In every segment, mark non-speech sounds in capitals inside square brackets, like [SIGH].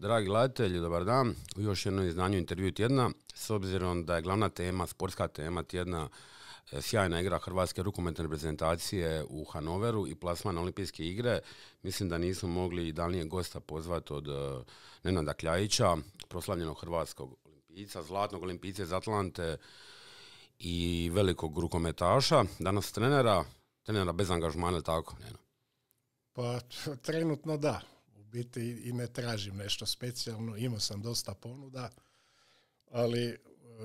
Dragi gledatelji, dobar dan. U još jednom izdanju intervju tjedna. S obzirom da je glavna tema, sportska tema tjedna, e, sjajna igra Hrvatske rukometne reprezentacije u Hanoveru i plasman olimpijske igre, mislim da nismo mogli i daljnijeg gosta pozvati od e, Nenada Kljajića, proslavljenog hrvatskog olimpijca, zlatnog olimpijca iz Atlante i velikog rukometaša. Danas trenera, trenera bez angažmana, tako? Nena? Pa trenutno da biti i ne tražim nešto specijalno. Imao sam dosta ponuda, ali e,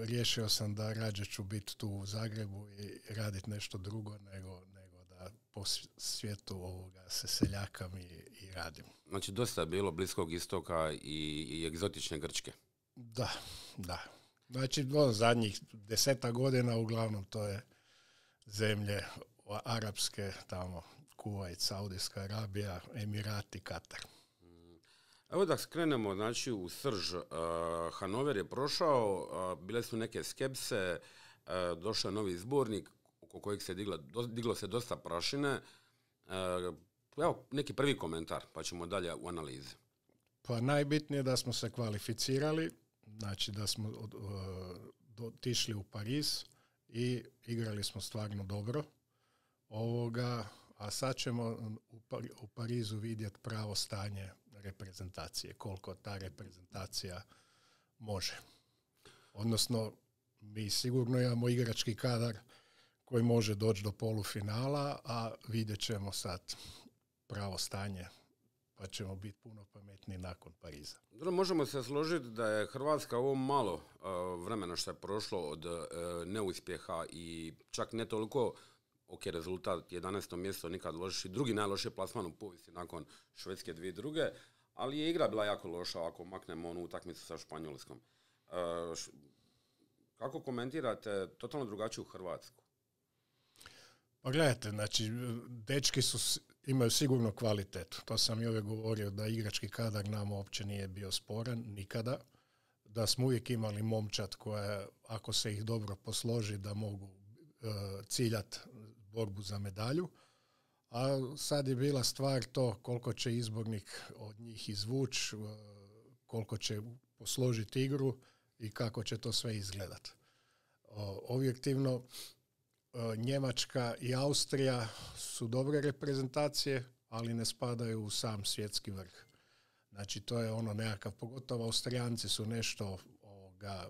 riješio sam da rađe ću biti tu u Zagrebu i raditi nešto drugo nego, nego da po svijetu ovoga se seljakam i, i radim. Znači dosta je bilo Bliskog istoka i, i egzotične Grčke. Da, da. Znači ono, zadnjih deseta godina uglavnom to je zemlje arapske tamo Kuvajt, Saudijska Arabija, Emirati, Katar. Evo da skrenemo znači, u srž. Uh, Hanover je prošao, uh, bile su neke skepse, uh, došao je novi izbornik oko kojeg se digla, diglo se dosta prašine. Evo, neki prvi komentar, pa ćemo dalje u analizi. Pa najbitnije je da smo se kvalificirali, znači da smo otišli u Pariz i igrali smo stvarno dobro. Ovoga, a sad ćemo u Parizu vidjeti pravo stanje reprezentacije, koliko ta reprezentacija može. Odnosno, mi sigurno imamo igrački kadar koji može doći do polufinala, a vidjet ćemo sad pravo stanje pa ćemo biti puno pametniji nakon Pariza. Dobro, možemo se složiti da je Hrvatska ovo malo vremena što je prošlo od uh, neuspjeha i čak ne toliko ok, rezultat 11. mjesto nikad loši, drugi najlošiji plasman u povijesti nakon Švedske dvije druge, ali je igra bila jako loša ako maknemo onu utakmicu sa Španjolskom. E, kako komentirate totalno drugačiju Hrvatsku? Pa gledajte, znači, dečki su, imaju sigurno kvalitetu. To sam i ove govorio da igrački kadar nam uopće nije bio sporan, nikada. Da smo uvijek imali momčad koja, ako se ih dobro posloži, da mogu uh, ciljati borbu za medalju. A sad je bila stvar to koliko će izbornik od njih izvuć, e, koliko će posložiti igru i kako će to sve izgledati. Objektivno, e, Njemačka i Austrija su dobre reprezentacije, ali ne spadaju u sam svjetski vrh. Znači, to je ono nekakav, pogotovo Austrijanci su nešto ovoga,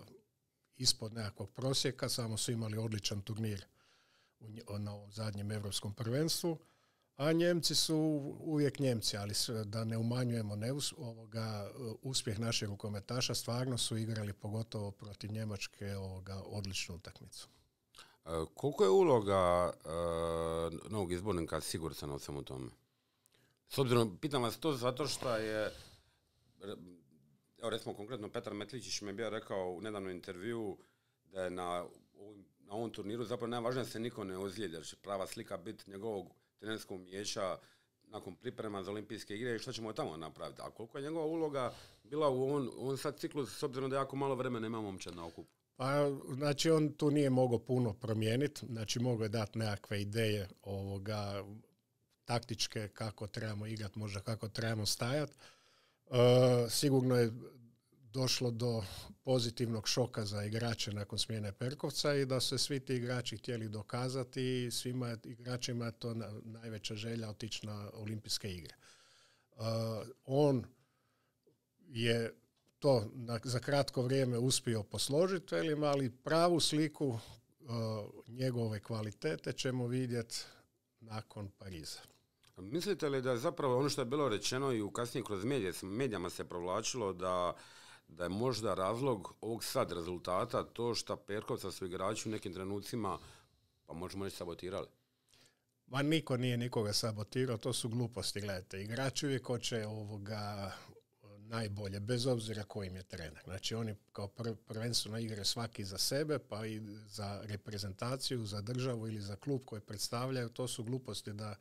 ispod nekakvog prosjeka, samo su imali odličan turnir na ovom zadnjem europskom prvenstvu, a Njemci su uvijek Njemci, ali da ne umanjujemo ne ovoga, uspjeh našeg rukometaša, stvarno su igrali pogotovo protiv Njemačke ovoga, odličnu utakmicu. E, koliko je uloga e, novog izbornika Sigurca na svemu tome? S obzirom, pitam vas to zato što je, evo recimo konkretno Petar Metličić mi je bio rekao u nedavnom intervju da je na na ovom turniru zapravo najvažnije da se niko ne ozlijedi, jer će prava slika biti njegovog trenerskog vijeća nakon priprema za olimpijske igre i što ćemo tamo napraviti. A koliko je njegova uloga bila u ovom, on sad ciklu, s obzirom da jako malo vremena ima momčad na okupu? Pa, znači on tu nije mogao puno promijeniti, znači mogao je dati nekakve ideje ovoga taktičke kako trebamo igrati, možda kako trebamo stajati. E, sigurno je došlo do pozitivnog šoka za igrače nakon smjene Perkovca i da se svi ti igrači htjeli dokazati i svima igračima je to najveća želja otići na olimpijske igre. Uh, on je to za kratko vrijeme uspio posložiti, velim, ali pravu sliku uh, njegove kvalitete ćemo vidjeti nakon Pariza. Mislite li da zapravo ono što je bilo rečeno i u kasnije kroz medije, medijama se provlačilo da da je možda razlog ovog sad rezultata to što Perkovca su igrači u nekim trenucima, pa možemo reći, sabotirali? Ma niko nije nikoga sabotirao, to su gluposti, gledajte. Igrači uvijek hoće ovoga najbolje, bez obzira kojim je trener. Znači oni kao prvenstveno igre svaki za sebe, pa i za reprezentaciju, za državu ili za klub koji predstavljaju, to su gluposti da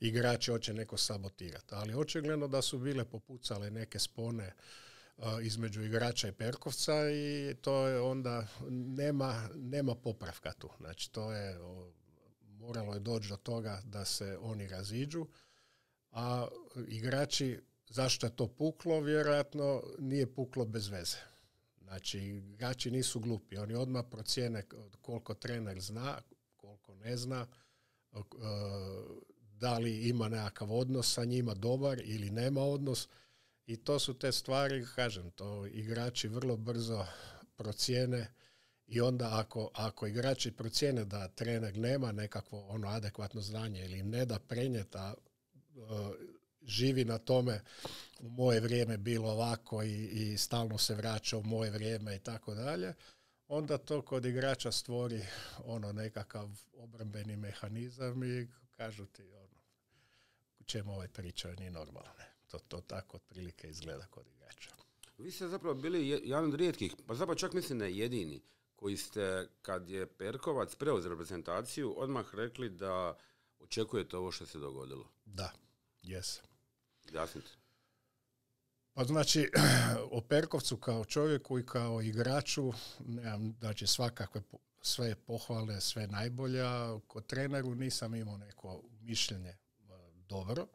igrači hoće neko sabotirati. Ali očigledno da su bile popucale neke spone između igrača i Perkovca i to je onda nema, nema popravka tu. Znači to je moralo je doći do toga da se oni raziđu, a igrači zašto je to puklo? Vjerojatno nije puklo bez veze. Znači, igrači nisu glupi. Oni odmah procijene koliko trener zna, koliko ne zna, da li ima nekakav odnos sa njima dobar ili nema odnos. I to su te stvari, kažem, to igrači vrlo brzo procijene i onda ako, ako igrači procijene da trener nema nekakvo ono adekvatno znanje ili ne da prenijeta živi na tome u moje vrijeme bilo ovako i, i stalno se vraća u moje vrijeme i tako dalje, onda to kod igrača stvori ono nekakav obrambeni mehanizam i kažu ti ono, čemu ovaj priča nije normalno. To, to tako otprilike izgleda kod igrača. Vi ste zapravo bili jedan od rijetkih, pa zapravo čak mislim ne jedini, koji ste, kad je Perkovac preuzeo reprezentaciju, odmah rekli da očekujete ovo što se dogodilo. Da, jes. Jasnite. Pa znači, [CLEARS THROAT] o Perkovcu kao čovjeku i kao igraču, nemam, znači svakakve sve pohvale, sve najbolja. Kod treneru nisam imao neko mišljenje e, dobro,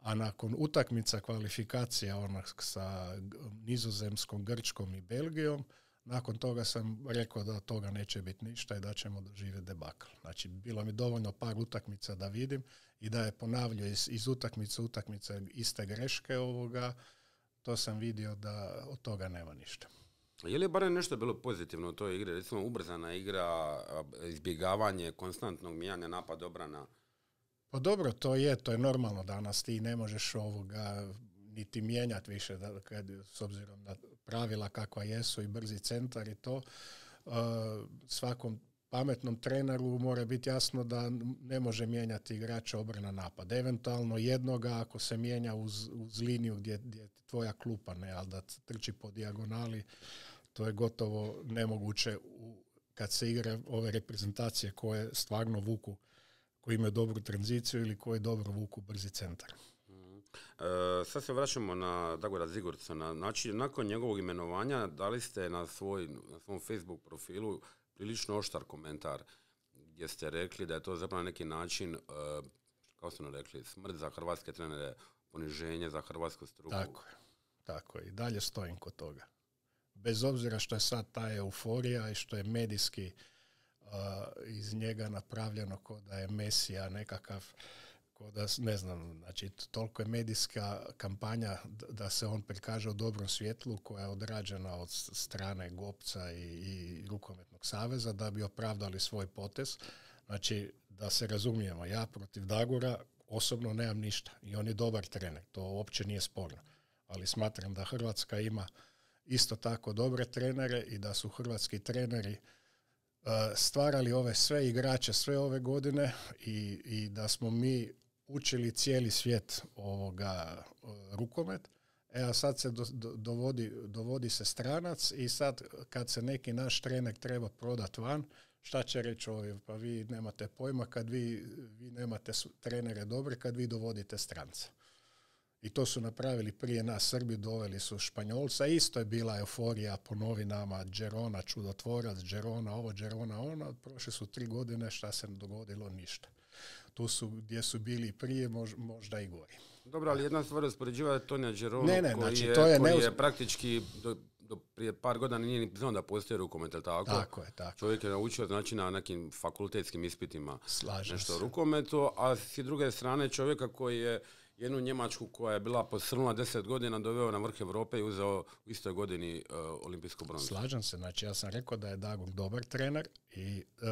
a nakon utakmica kvalifikacija onak sa Nizozemskom, Grčkom i Belgijom, nakon toga sam rekao da toga neće biti ništa i da ćemo doživjeti debakl. Znači, bilo mi dovoljno par utakmica da vidim i da je ponavljao iz, iz utakmice utakmice iste greške ovoga, to sam vidio da od toga nema ništa. Je li barem nešto bilo pozitivno u toj igri? Recimo ubrzana igra, izbjegavanje konstantnog mijenjanja napad obrana? Pa dobro, to je, to je normalno danas. Ti ne možeš ovoga niti mijenjati više da, kad, s obzirom na pravila kakva jesu i brzi centar i to. Uh, svakom pametnom treneru mora biti jasno da ne može mijenjati igrača obrana napad. Eventualno jednoga ako se mijenja uz, uz liniju gdje, je tvoja klupa, ne, ali da trči po dijagonali, to je gotovo nemoguće u, kad se igra ove reprezentacije koje stvarno vuku, koji imaju dobru tranziciju ili koje dobro vuku brzi centar. E, sad se vraćamo na Dagora Zigurcana. Znači, nakon njegovog imenovanja dali ste na, svoj, na svom Facebook profilu prilično oštar komentar gdje ste rekli da je to zapravo na neki način, e, kao ste rekli, smrt za hrvatske trenere, poniženje za hrvatsku struku. Tako je. Tako je. I dalje stojim kod toga. Bez obzira što je sad ta euforija i što je medijski iz njega napravljeno kao da je Mesija nekakav da, ne znam, znači toliko je medijska kampanja da se on prikaže u dobrom svjetlu koja je odrađena od strane Gopca i, i Rukometnog saveza da bi opravdali svoj potez. Znači, da se razumijemo, ja protiv Dagora osobno nemam ništa i on je dobar trener, to uopće nije sporno. Ali smatram da Hrvatska ima isto tako dobre trenere i da su hrvatski treneri stvarali ove sve igrače sve ove godine i, i da smo mi učili cijeli svijet ovoga rukomet, e a sad se dovodi, dovodi se stranac i sad kad se neki naš trener treba prodat van, šta će reći ovi, pa vi nemate pojma kad vi, vi nemate trenere dobre kad vi dovodite stranca. I to su napravili prije nas Srbi, doveli su Španjolca, isto je bila euforija po novinama, Đerona, čudotvorac, Đerona, ovo, Đerona, ono, prošle su tri godine, šta se dogodilo, ništa tu su gdje su bili prije možda i gori. Dobro, ali jedna stvar uspoređiva Đeronu ne, ne, koji, znači, je, to je, koji je praktički do, do prije par godina nije ni znao da postoji rukomet, tako? Tako je, tako. Čovjek je naučio znači na nekim fakultetskim ispitima Slažem nešto se. rukometu, a s druge strane čovjeka koji je jednu Njemačku koja je bila posrnula deset godina doveo na vrh Europe i uzeo u istoj godini uh, olimpijsku bronzu. Slažem se, znači ja sam rekao da je Dagor dobar trener i uh,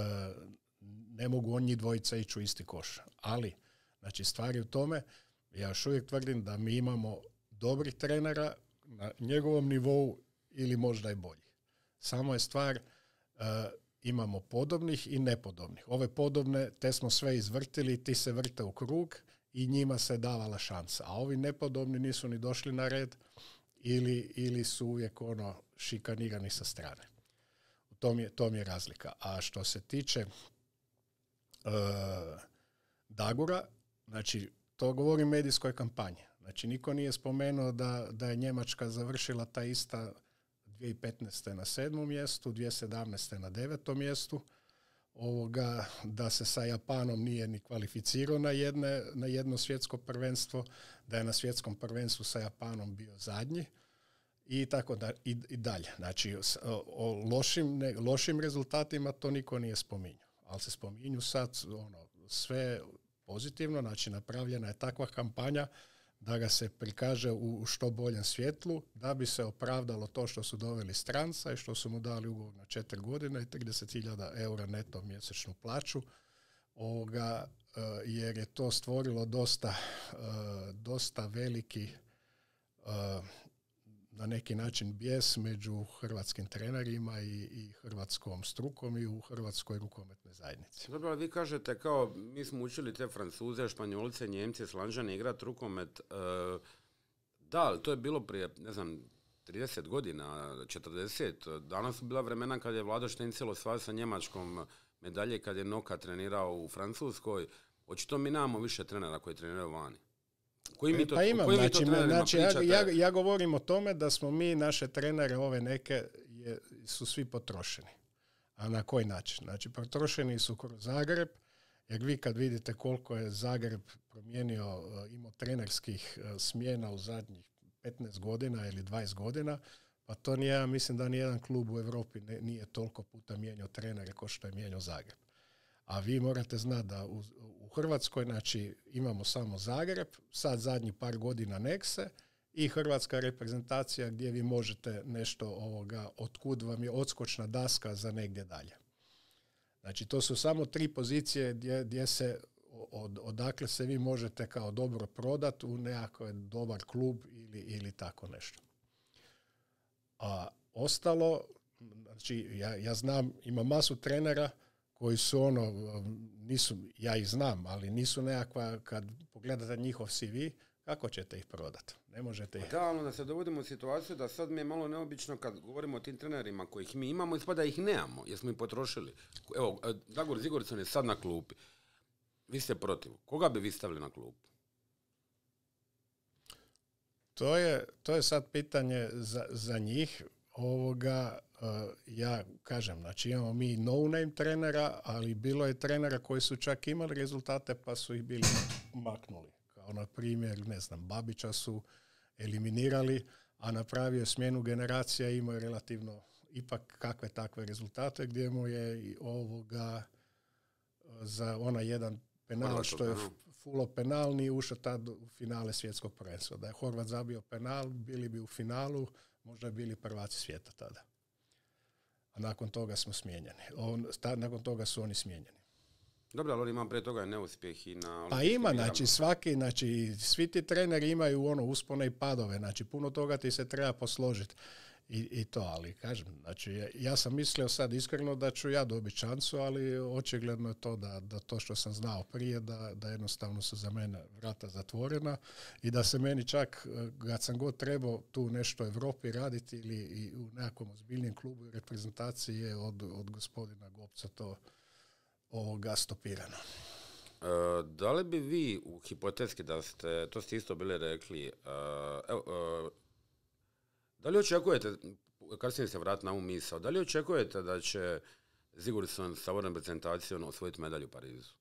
ne mogu on njih dvojica ići u isti koš. Ali, znači stvari u tome, ja još uvijek tvrdim da mi imamo dobrih trenera na njegovom nivou ili možda i bolji. Samo je stvar, uh, imamo podobnih i nepodobnih. Ove podobne, te smo sve izvrtili, ti se vrte u krug i njima se davala šansa. A ovi nepodobni nisu ni došli na red ili, ili su uvijek ono šikanirani sa strane. To mi, je, to mi je razlika. A što se tiče uh, Dagura, znači to govori medijskoj kampanji. Znači niko nije spomenuo da, da je Njemačka završila ta ista 2015. na sedmom mjestu, 2017. na devetom mjestu, ovoga, da se sa Japanom nije ni kvalificirao na, jedne, na jedno svjetsko prvenstvo, da je na svjetskom prvenstvu sa Japanom bio zadnji i tako da i, i dalje. Znači o, lošim, ne, lošim rezultatima to niko nije spominjao, ali se spominju sad ono, sve pozitivno, znači napravljena je takva kampanja da ga se prikaže u što boljem svjetlu, da bi se opravdalo to što su doveli stranca i što su mu dali ugovor na četiri godine i 30.000 eura neto mjesečnu plaću, ovoga, e, jer je to stvorilo dosta, e, dosta veliki e, na neki način bijes među hrvatskim trenerima i, i hrvatskom strukom i u hrvatskoj rukometnoj zajednici. Dobro, vi kažete kao mi smo učili te Francuze, Španjolce, Njemci, Slanžani igrat rukomet. E, da, ali to je bilo prije, ne znam, 30 godina, 40. Danas su bila vremena kad je Vlado Štencelo osvajao sa Njemačkom medalje, kad je Noka trenirao u Francuskoj. Očito mi nemamo više trenera koji treniraju vani. Koji mi e, to, pa imam, znači, znači ja, ja, ja, govorim o tome da smo mi naše trenere ove neke je, su svi potrošeni. A na koji način? Znači potrošeni su kroz Zagreb, jer vi kad vidite koliko je Zagreb promijenio, e, imao trenerskih e, smjena u zadnjih 15 godina ili 20 godina, pa to nije, ja mislim da nijedan klub u Europi nije toliko puta mijenjao trenere kao što je mijenjao Zagreb. A vi morate znati da u, u Hrvatskoj znači, imamo samo Zagreb, sad zadnji par godina Nekse i hrvatska reprezentacija gdje vi možete nešto ovoga, otkud vam je odskočna daska za negdje dalje. Znači to su samo tri pozicije gdje, gdje se od, odakle se vi možete kao dobro prodati u nekakav dobar klub ili, ili tako nešto. A ostalo, znači ja, ja znam, ima masu trenera koji su ono, nisu, ja ih znam, ali nisu nekakva, kad pogledate njihov CV, kako ćete ih prodati? Ne možete ih... Da, ali da se dovodimo u situaciju da sad mi je malo neobično kad govorimo o tim trenerima kojih mi imamo, ispada ih nemamo, jer smo ih potrošili. Evo, e, Dagor Zigorcan je sad na klupi. Vi ste protiv. Koga bi vi stavili na klupu? To je, to je sad pitanje za, za njih. Ovoga, ja kažem, znači imamo mi no-name trenera, ali bilo je trenera koji su čak imali rezultate pa su ih bili maknuli. Kao na primjer, ne znam, Babića su eliminirali, a napravio smjenu generacija i imao je relativno ipak kakve takve rezultate gdje mu je ovoga eh, za onaj jedan penal što je fulo penalni ušao tad u finale svjetskog prvenstva. Da je Horvat zabio penal, bili bi u finalu, možda bili prvaci svijeta tada a nakon toga smo smijenjeni. On, nakon toga su oni smijenjeni. Dobro, ali ima pre toga neuspjeh i na... Pa ima, znači svaki, znači svi ti treneri imaju ono uspone i padove, znači puno toga ti se treba posložiti i, i to, ali kažem, znači ja sam mislio sad iskreno da ću ja dobiti šansu, ali očigledno je to da, da to što sam znao prije, da, da jednostavno su za mene vrata zatvorena i da se meni čak, kad sam god trebao tu nešto u Europi raditi ili i u nekakvom ozbiljnijem klubu i reprezentaciji je od, od gospodina Gopca to ovoga stopirano. E, da li bi vi, hipotetski da ste, to ste isto bili rekli, uh, evo, da li očekujete, kasnije se vratiti na ovu misao, da li očekujete da će Zigurson sa ovom reprezentacijom osvojiti medalju u Parizu?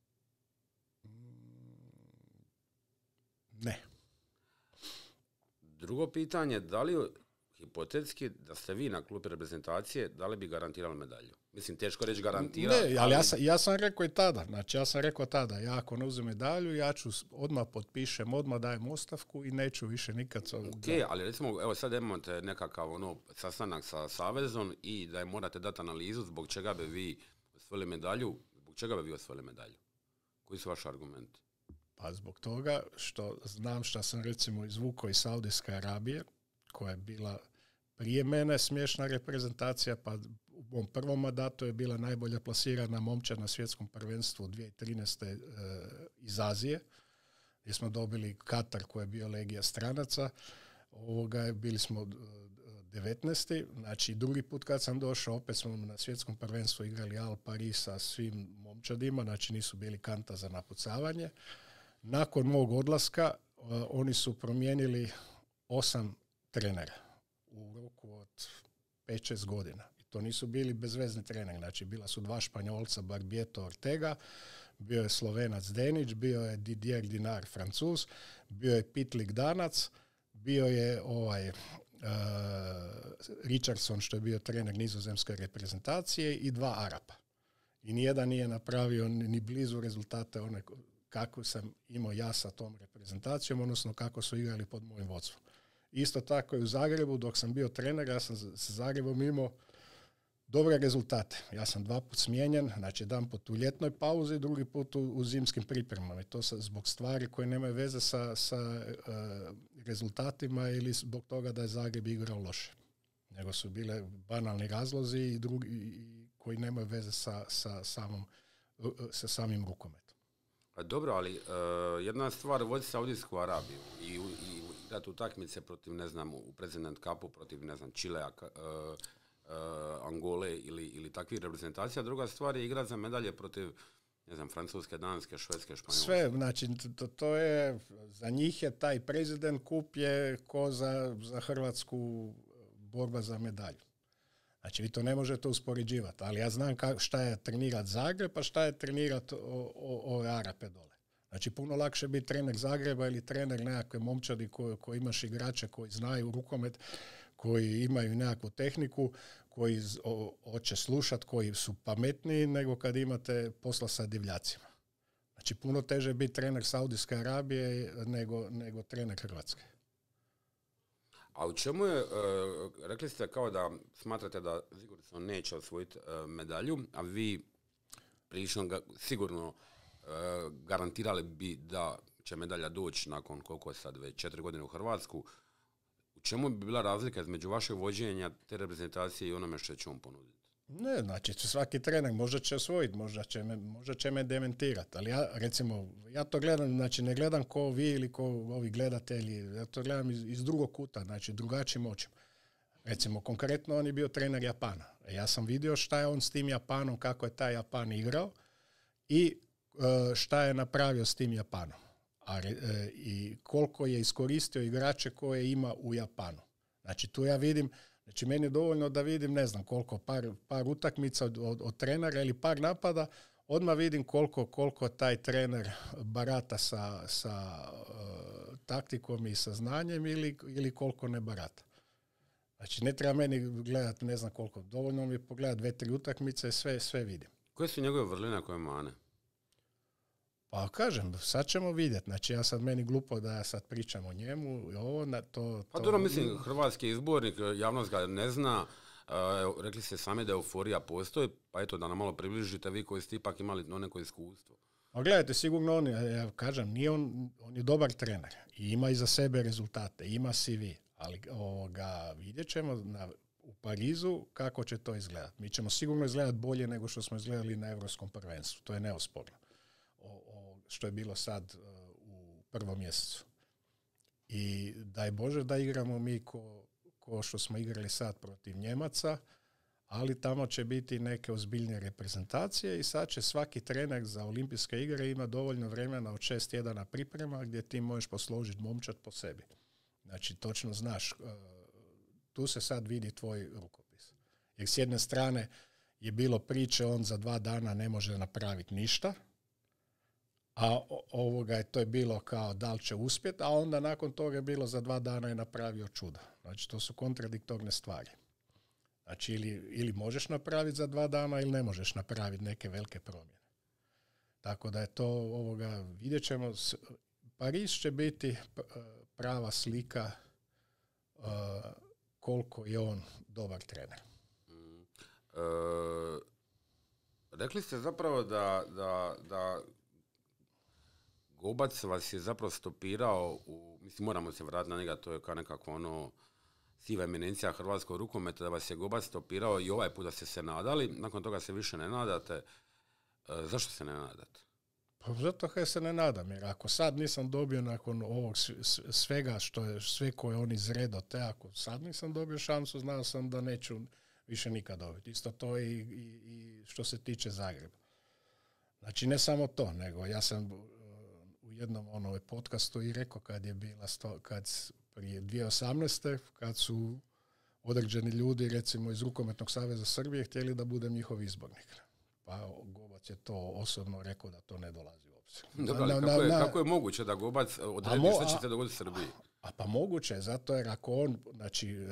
Ne. Drugo pitanje, da li hipotetski da ste vi na klupi reprezentacije, da li bi garantirali medalju? Mislim, teško reći garantira. Ne, ali, Ja, sam, ja sam rekao i tada. Znači, ja sam rekao tada, ja ako ne uzem medalju, ja ću odmah potpišem, odmah dajem ostavku i neću više nikad... Ok, ali recimo, evo sad imate nekakav ono, sastanak sa Savezom i da je morate dati analizu zbog čega bi vi osvojili medalju, zbog čega bi vi osvojili medalju? Koji su vaši argumenti? Pa zbog toga što znam što sam recimo izvukao iz Saudijske Arabije, koja je bila prije mene smiješna reprezentacija, pa mom prvom mandatu je bila najbolja plasirana momčad na svjetskom prvenstvu 2013. E, iz Azije, gdje smo dobili Katar koji je bio legija stranaca. Ovoga, bili smo 19. Znači drugi put kad sam došao, opet smo na svjetskom prvenstvu igrali Al Paris sa svim momčadima, znači nisu bili kanta za napucavanje. Nakon mog odlaska e, oni su promijenili osam trenera u roku od 5-6 godina To nisu bili bezvezni treneri. Znači, bila su dva Španjolca, Barbieto Ortega, bio je Slovenac Denić, bio je Didier Dinar Francuz, bio je Pitlik Danac, bio je ovaj uh, Richardson što je bio trener nizozemske reprezentacije i dva Arapa. I nijedan nije napravio ni blizu rezultate one kako sam imao ja sa tom reprezentacijom, odnosno kako su igrali pod mojim vodstvom. Isto tako i u Zagrebu, dok sam bio trener, ja sam sa Zagrebom imao dobre rezultate. Ja sam dva put smijenjen, znači jedan put u ljetnoj pauzi, drugi put u, zimskim pripremama. I to sa, zbog stvari koje nemaju veze sa, sa e, rezultatima ili zbog toga da je Zagreb igrao loše. Nego su bile banalni razlozi i drugi koji nemaju veze sa, sa, samom, sa samim rukometom. Pa dobro, ali uh, jedna stvar vodi Saudijsku Arabiju i, i igrati utakmice protiv, ne znam, u President Cupu, protiv, ne znam, Čilea, uh, uh, Angole ili, ili takvih reprezentacija. Druga stvar je igrati za medalje protiv ne znam, francuske, danske, švedske, španjolske. Sve, znači, to, to, je, za njih je taj prezident kup je ko za, za Hrvatsku borba za medalju. Znači, vi to ne možete uspoređivati, ali ja znam ka, šta je trenirat Zagreb, pa šta je trenirat ove Arape dole. Znači, puno lakše biti trener Zagreba ili trener nekakve momčadi koji, koji imaš igrače koji znaju rukomet, koji imaju nekakvu tehniku, koji hoće slušat, koji su pametniji nego kad imate posla sa divljacima. Znači, puno teže biti trener Saudijske Arabije nego, nego trener Hrvatske. A u čemu je, uh, rekli ste kao da smatrate da Sigurdsson neće osvojiti uh, medalju, a vi prilično ga, sigurno uh, garantirali bi da će medalja doći nakon koliko je sad već četiri godine u Hrvatsku. Čemu bi bila razlika između vašeg vođenja te reprezentacije i onome što će on ponuditi? Ne, znači svaki trener možda će osvojiti, možda će me, možda će me dementirati, ali ja recimo, ja to gledam, znači ne gledam ko vi ili ko ovi gledatelji, ja to gledam iz, iz drugog kuta, znači drugačijim očima. Recimo, konkretno on je bio trener Japana. E, ja sam vidio šta je on s tim Japanom, kako je taj Japan igrao i e, šta je napravio s tim Japanom. A, e, I koliko je iskoristio igrače koje ima u Japanu. Znači tu ja vidim Znači, meni je dovoljno da vidim, ne znam koliko, par, par utakmica od, od, trenera ili par napada, odmah vidim koliko, koliko taj trener barata sa, sa uh, taktikom i sa znanjem ili, ili koliko ne barata. Znači, ne treba meni gledati ne znam koliko, dovoljno mi je pogledati dve, tri utakmice sve, sve vidim. Koje su njegove vrline, koje mane? Pa kažem, sad ćemo vidjeti. Znači ja sad meni glupo da ja sad pričam o njemu i ovo, na to... Pa dobro, mislim, hrvatski izbornik, javnost ga ne zna, rekli ste sami da euforija postoji, pa eto da nam malo približite vi koji ste ipak imali neko iskustvo. Pa gledajte, sigurno on, ja kažem, nije on, on je dobar trener i ima iza sebe rezultate, ima CV, ali ovoga, vidjet ćemo na, u Parizu kako će to izgledati. Mi ćemo sigurno izgledati bolje nego što smo izgledali na Europskom prvenstvu, to je neosporno što je bilo sad uh, u prvom mjesecu. I daj Bože da igramo mi ko, ko što smo igrali sad protiv Njemaca, ali tamo će biti neke ozbiljnije reprezentacije i sad će svaki trener za olimpijske igre ima dovoljno vremena od šest tjedana priprema gdje ti možeš posložiti momčad po sebi. Znači, točno znaš, uh, tu se sad vidi tvoj rukopis. Jer s jedne strane je bilo priče, on za dva dana ne može napraviti ništa, a ovoga je to je bilo kao da li će uspjeti, a onda nakon toga je bilo za dva dana je napravio čuda. Znači to su kontradiktorne stvari. Znači ili, ili možeš napraviti za dva dana ili ne možeš napraviti neke velike promjene. Tako da je to ovoga, vidjet ćemo, Pariz će biti prava slika uh, koliko je on dobar trener. Mm. E, rekli ste zapravo da, da, da Gobac vas je zapravo stopirao, u, mislim moramo se vratiti na njega, to je kao nekako ono siva eminencija hrvatskog rukometa, da vas je Gobac stopirao i ovaj put da ste se nadali, nakon toga se više ne nadate. E, zašto se ne nadate? Pa zato kaj se ne nadam, jer ako sad nisam dobio nakon ovog svega što je sve koje on izredo, te ako sad nisam dobio šansu, znao sam da neću više nikad dobiti. Isto to i, i, i što se tiče Zagreba. Znači ne samo to, nego ja sam jednom onoj podcastu i rekao kad je bila sto, kad prije 2018. kad su određeni ljudi, recimo iz Rukometnog saveza Srbije, htjeli da budem njihov izbornik. Pa Gobac je to osobno rekao da to ne dolazi u obzir. [LAUGHS] Dobro, kako, je, kako je moguće da Gobac odredi što će se dogoditi Srbiji? A, pa moguće, zato jer ako on, znači, e,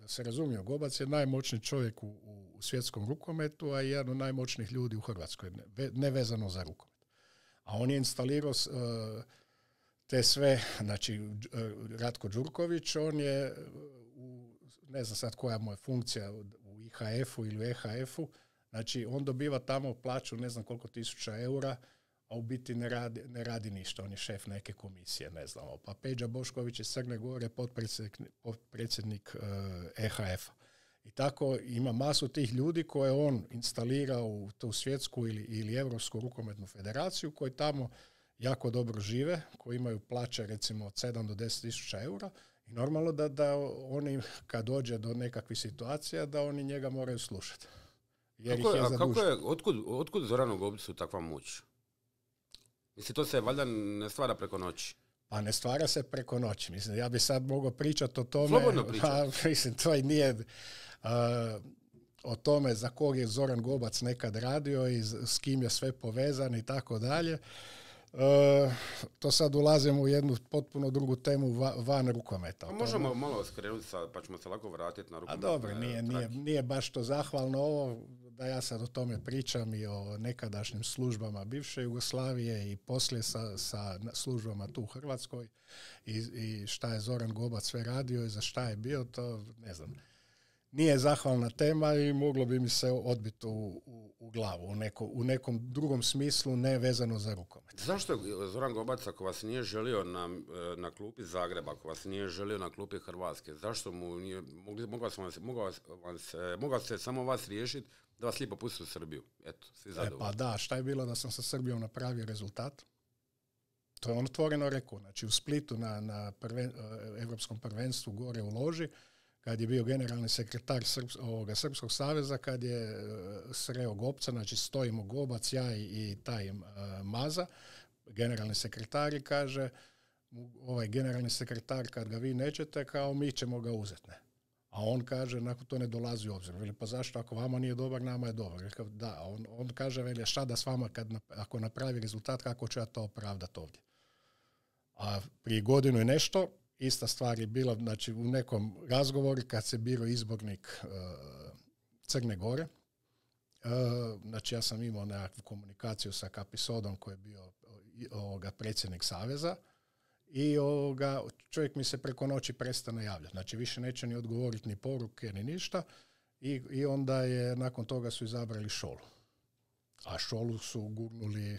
da se razumije, Gobac je najmoćniji čovjek u, u svjetskom rukometu, a i jedan od najmoćnijih ljudi u Hrvatskoj, ne, vezano za rukomet. A on je instalirao e, te sve, znači e, Ratko Đurković, on je, u, ne znam sad koja mu je funkcija u IHF-u ili u EHF-u, znači on dobiva tamo plaću ne znam koliko tisuća eura, a u biti ne radi, ne radi ništa, on je šef neke komisije, ne znamo. Pa Peđa Bošković iz Crne Gore, potpredsjednik, potpredsjednik EHF-a. I tako ima masu tih ljudi koje on instalira u tu svjetsku ili, ili Europsku rukometnu federaciju koji tamo jako dobro žive, koji imaju plaće recimo od 7 do 10 tisuća eura i normalno da, da oni kad dođe do nekakvih situacija da oni njega moraju slušati. Jer kako, je, a kako je, otkud, otkud Zoranu Gobicu takva moć? Mislim, to se valjda ne stvara preko noći. Pa ne stvara se preko noći. Mislim, ja bi sad mogao pričati o tome. Slobodno [LAUGHS] Pa, mislim, to i nije o tome za kog je Zoran Gobac nekad radio i s kim je sve povezan i tako dalje. E, to sad ulazimo u jednu potpuno drugu temu van rukometa. Pa možemo malo skrenuti pa ćemo se lako vratiti na rukomet. A dobro, nije, nije, nije baš to zahvalno ovo da ja sad o tome pričam i o nekadašnjim službama bivše Jugoslavije i poslije sa, sa službama tu u Hrvatskoj i, i šta je Zoran Gobac sve radio i za šta je bio, to ne znam nije zahvalna tema i moglo bi mi se odbiti u, u, glavu u, neko, u nekom drugom smislu ne vezano za rukomet. Zašto Zoran Gobac ako vas nije želio na, e, na klupi Zagreba, ako vas nije želio na klupi Hrvatske, zašto mu nije, mogli, mogao, sam vas, mogao, vas, mogao se samo vas riješiti da vas lijepo pusti u Srbiju? Eto, svi e, pa da, šta je bilo da sam sa Srbijom napravio rezultat? To je on otvoreno rekao. Znači u Splitu na, na prven, Evropskom prvenstvu gore u Loži, kad je bio generalni sekretar ovoga, Srpskog saveza, kad je e, sreo Gopca, znači stojimo Gobac, ja i, taj uh, Maza, generalni sekretar i kaže, ovaj generalni sekretar kad ga vi nećete, kao mi ćemo ga uzeti. Ne? A on kaže, nakon to ne dolazi u obzir. Veli, pa zašto ako vama nije dobar, nama je dobar. Da, on, on kaže, veli, šta da s vama kad, ako napravi rezultat, kako ću ja to opravdati ovdje. A prije godinu i nešto, ista stvar je bila znači, u nekom razgovoru kad se biro izbornik uh, Crne Gore. Uh, znači ja sam imao nekakvu komunikaciju sa Kapisodom koji je bio ovoga, predsjednik Saveza i ovoga, čovjek mi se preko noći prestane javljati. Znači više neće ni odgovoriti ni poruke ni ništa i, i onda je nakon toga su izabrali Šolu. A Šolu su gurnuli,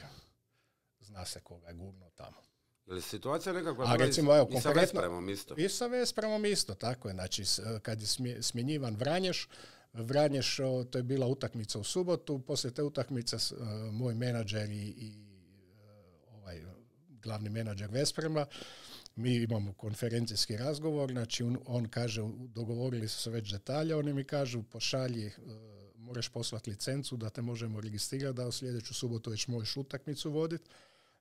zna se koga je gurnuo tamo. Je li situacija nekakva A recimo, evo, i sa Vespremom isto? I sa Vespremom isto, tako je. Znači, kad je smjenjivan Vranješ, Vranješ, to je bila utakmica u subotu, poslije te utakmice e, moj menadžer i, i e, ovaj glavni menadžer Vesprema, mi imamo konferencijski razgovor, znači on, on kaže, dogovorili su se već detalje, oni mi kažu pošalji, e, moraš poslati licencu da te možemo registrirati, da u sljedeću subotu već možeš utakmicu voditi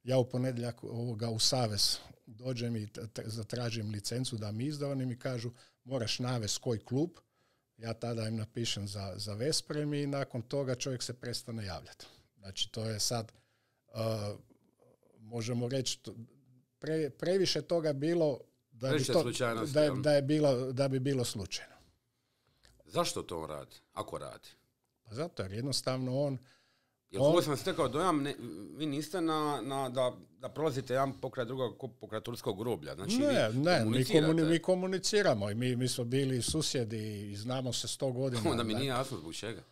ja u ponedjeljak ovoga u savez dođem i zatražim licencu da mi izda, oni mi kažu moraš navesti koji klub, ja tada im napišem za, za Vesprem i nakon toga čovjek se prestane javljati. Znači to je sad, uh, možemo reći, pre, previše toga bilo da bi, to, da, da, je bilo, da bi bilo slučajno. Zašto to on radi, ako radi? Pa zato jer jednostavno on jer on... sam stekao dojam, ne, vi niste na, na, da, da prolazite jedan pokraj drugog pokraj turskog groblja. Znači, ne, ne, mi, komuni, mi komuniciramo i mi, mi smo bili susjedi i znamo se sto godina. Onda mi nije jasno zbog čega.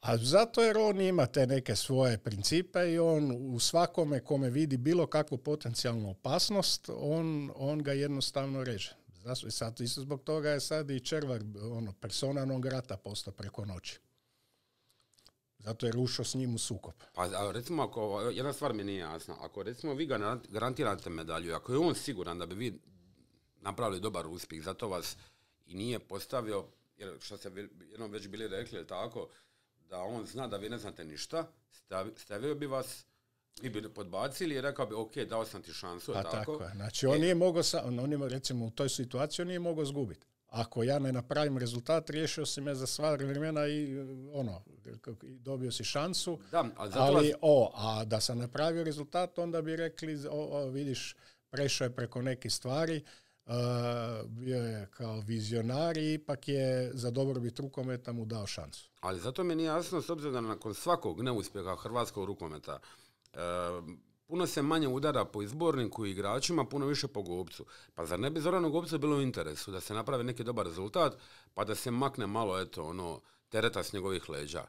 A zato jer on ima te neke svoje principe i on u svakome kome vidi bilo kakvu potencijalnu opasnost, on, on ga jednostavno reže. Zato, sad, isto zbog toga je sad i Červar ono, persona non grata postao preko noći. Zato je rušao s njim u sukob. Pa recimo, ako, jedna stvar mi nije jasna. Ako recimo vi ga garantirate medalju, ako je on siguran da bi vi napravili dobar uspjeh, zato vas i nije postavio, jer što ste jednom već bili rekli, tako, da on zna da vi ne znate ništa, stavio bi vas vi bi podbacili i rekao bi, ok, dao sam ti šansu, A tako? tako je. Znači, on e. nije mogao, on ima, recimo, u toj situaciji on nije mogao zgubiti. Ako ja ne napravim rezultat, riješio si me za sva vremena i ono, dobio si šansu. Da, ali, o, a da sam napravio rezultat, onda bi rekli, o, vidiš, prešao je preko nekih stvari, uh, bio je kao vizionar i ipak je za dobrobit rukometa mu dao šansu. Ali zato mi nije jasno, s obzirom da nakon svakog neuspjeha hrvatskog rukometa, uh, puno se manje udara po izborniku i igračima, puno više po Gopcu. Pa zar ne bi Zoranu Gopcu bilo u interesu da se napravi neki dobar rezultat, pa da se makne malo, eto, ono, tereta s njegovih leđa?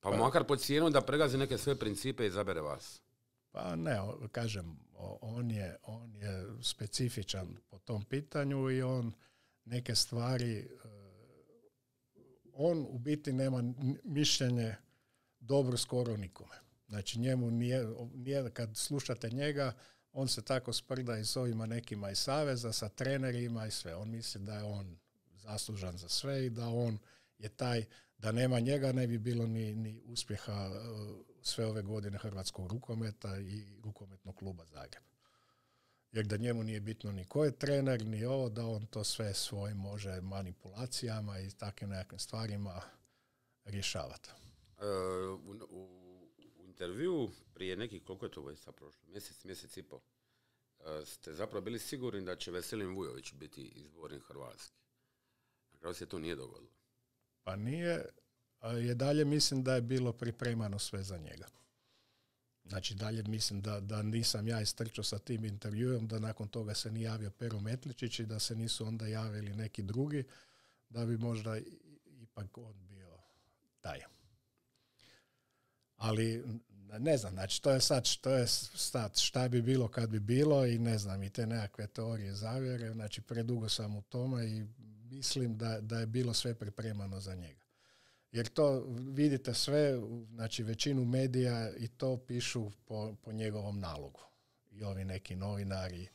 Pa, pa makar po cijenu da pregazi neke sve principe i zabere vas. Pa ne, kažem, on je, on je specifičan po tom pitanju i on neke stvari, e, on u biti nema mišljenje dobro skoro nikome. Znači njemu nije, nije, kad slušate njega, on se tako sprda i s ovima nekima iz Saveza, sa trenerima i sve. On misli da je on zaslužan za sve i da on je taj, da nema njega ne bi bilo ni, ni uspjeha uh, sve ove godine hrvatskog rukometa i rukometnog kluba Zagreb. Jer da njemu nije bitno ni ko je trener, ni ovo, da on to sve svojim može manipulacijama i takvim nekakvim stvarima rješavati. E, u intervju prije nekih, koliko je to već prošlo, mjesec, mjesec i pol, e, ste zapravo bili sigurni da će Veselin Vujović biti izborni Hrvatski. Na kraju se to nije dogodilo. Pa nije, je dalje mislim da je bilo pripremano sve za njega. Znači dalje mislim da, da nisam ja istrčao sa tim intervjuom, da nakon toga se nije javio Pero Metličić i da se nisu onda javili neki drugi, da bi možda ipak on bio taj. Ali ne znam, znači to je sad, što je sad, šta bi bilo kad bi bilo i ne znam, i te nekakve teorije zavjere, znači predugo sam u tome i mislim da, da je bilo sve pripremano za njega. Jer to vidite sve, znači većinu medija i to pišu po, po njegovom nalogu. I ovi neki novinari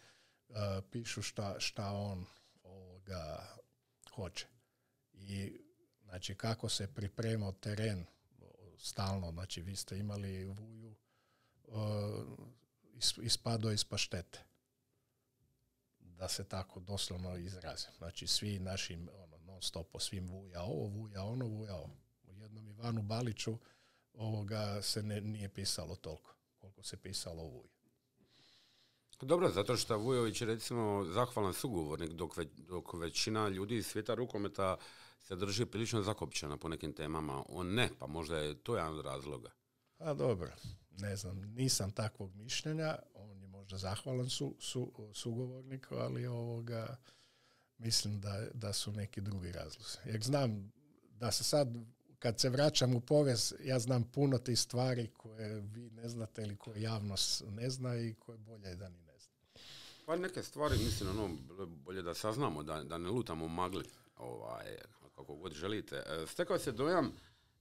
uh, pišu šta, šta on ovoga hoće. I znači kako se pripremao teren stalno, znači vi ste imali vuju uh, ispadao iz paštete. Da se tako doslovno izrazim. Znači svi našim ono, non stop po svim vuja ovo, vuja ono, vuja ovo. U jednom Ivanu Baliću ovoga se ne, nije pisalo toliko koliko se pisalo o Vuju. Dobro, zato što Vujović je recimo zahvalan sugovornik, dok, dok većina ljudi iz svijeta rukometa se drži prilično zakopčana po nekim temama. On ne, pa možda je to jedan od razloga. Pa dobro, ne znam, nisam takvog mišljenja, on je možda zahvalan su, su, sugovornik, ali ovoga mislim da, da su neki drugi razlozi. Jer znam da se sad, kad se vraćam u povijest, ja znam puno tih stvari koje vi ne znate ili koje javnost ne zna i koje bolje da ni ne zna. Pa neke stvari, mislim, ono, bolje da saznamo, da, da ne lutamo magli. Ovaj, kako god želite. E, stekao se dojam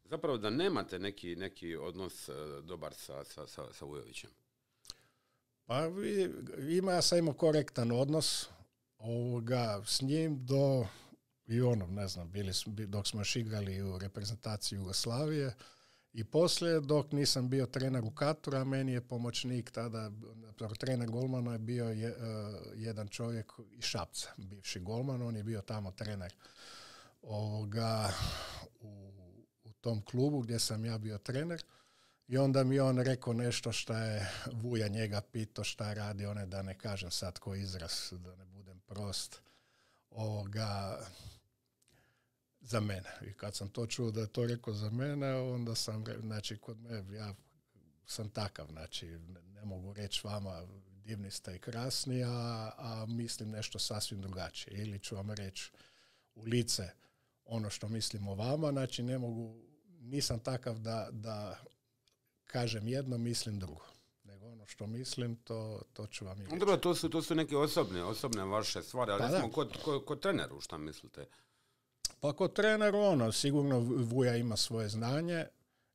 zapravo da nemate neki, neki odnos e, dobar sa, sa, sa, sa Ujovićem. Pa vi, ima ja sam imao korektan odnos ovoga, s njim do i ono, ne znam, bili, dok smo još igrali u reprezentaciji Jugoslavije i poslije dok nisam bio trener u Katuru, a meni je pomoćnik tada, trener golmana je bio je, uh, jedan čovjek iz Šapca, bivši golman, on je bio tamo trener ovoga, u, u tom klubu gdje sam ja bio trener i onda mi on rekao nešto šta je Vuja njega pitao šta radi, one da ne kažem sad koji izraz, da ne budem prost, ovoga, za mene. I kad sam to čuo da je to rekao za mene, onda sam, znači, kod me, ja sam takav, znači, ne, mogu reći vama divni ste i krasni, a, a mislim nešto sasvim drugačije. Ili ću vam reći u lice, ono što mislim o vama, znači ne mogu, nisam takav da, da kažem jedno, mislim drugo. Nego ono što mislim, to, to ću vam i reći. Dobro, to su, to su neke osobne, osobne vaše stvari, ali pa recimo kod, kod, kod treneru, šta mislite? Pa kod treneru, ono, sigurno Vuja ima svoje znanje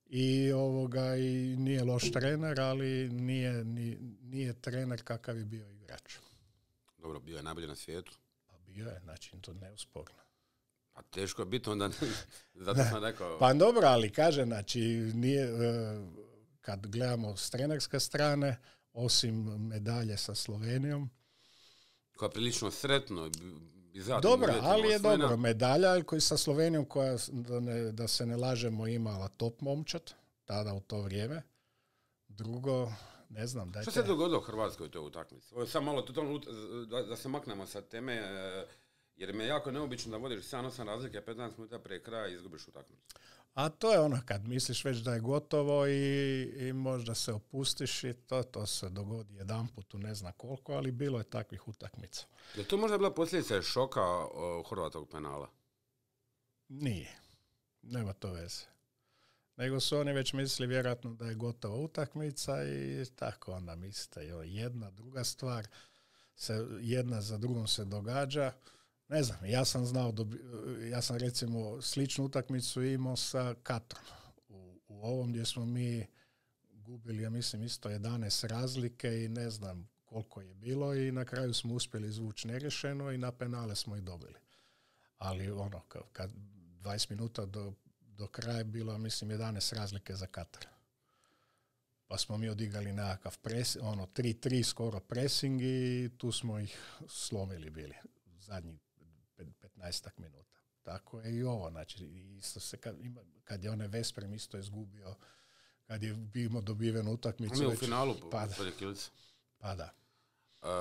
i ovoga i nije loš trener, ali nije, nije, nije trener kakav je bio igrač. Dobro, bio je najbolji na svijetu. Pa bio je, znači to neusporno. A teško je biti onda, [LAUGHS] zato sam rekao... Pa dobro, ali kaže, znači, nije, e, kad gledamo s trenerske strane, osim medalje sa Slovenijom, koja je prilično sretno bizarnim Dobro, ali je osvojena. dobro. Medalja koji sa Slovenijom koja, da, ne, da se ne lažemo, imala top momčad, tada u to vrijeme. Drugo, ne znam, dajte... Što se dogodilo u Hrvatskoj u toj utakmici? Ovo je sad malo totalno, da, da se maknemo sa teme, e, jer mi je jako neobično da vodiš 7-8 razlike 15 minuta prije kraja i izgubiš utakmicu. A to je ono kad misliš već da je gotovo i, i možda se opustiš i to, to se dogodi jedan put u ne znam koliko, ali bilo je takvih utakmica. Je to možda bila posljedica šoka o, Horvatog penala? Nije. Nema to veze. Nego su oni već mislili vjerojatno da je gotova utakmica i tako onda mislite. Jedna, druga stvar, se, jedna za drugom se događa. Ne znam, ja sam znao, ja sam recimo sličnu utakmicu imao sa Katrom. U, u ovom gdje smo mi gubili, ja mislim, isto 11 razlike i ne znam koliko je bilo i na kraju smo uspjeli izvući nerješeno i na penale smo i dobili. Ali ono, ka- kad 20 minuta do, do kraja je bilo, mislim, 11 razlike za Katar. Pa smo mi odigrali nekakav pres, ono, 3-3 skoro pressing i tu smo ih slomili bili zadnjih 15 minuta. Tako je i ovo, znači, isto se kad, ima, kad je onaj Vesprem isto izgubio, kad je bio dobiven utakmicu. Mi u već- finalu, pa, pa, da, pa.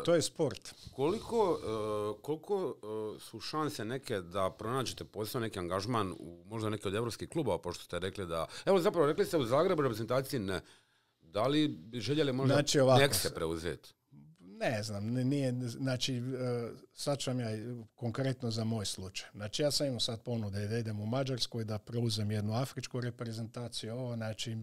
E, To je sport. Koliko, e, koliko e, su šanse neke da pronađete posao neki angažman u možda neke od evropskih klubova, pošto ste rekli da... Evo zapravo rekli ste u Zagrebu reprezentaciji ne. Da li bi željeli možda Znači, ovako nek se- preuzeti? Ne znam, nije, znači, e, sad ću vam ja konkretno za moj slučaj. Znači, ja sam imao sad ponude da idem u Mađarsku i da preuzem jednu afričku reprezentaciju, ovo, znači,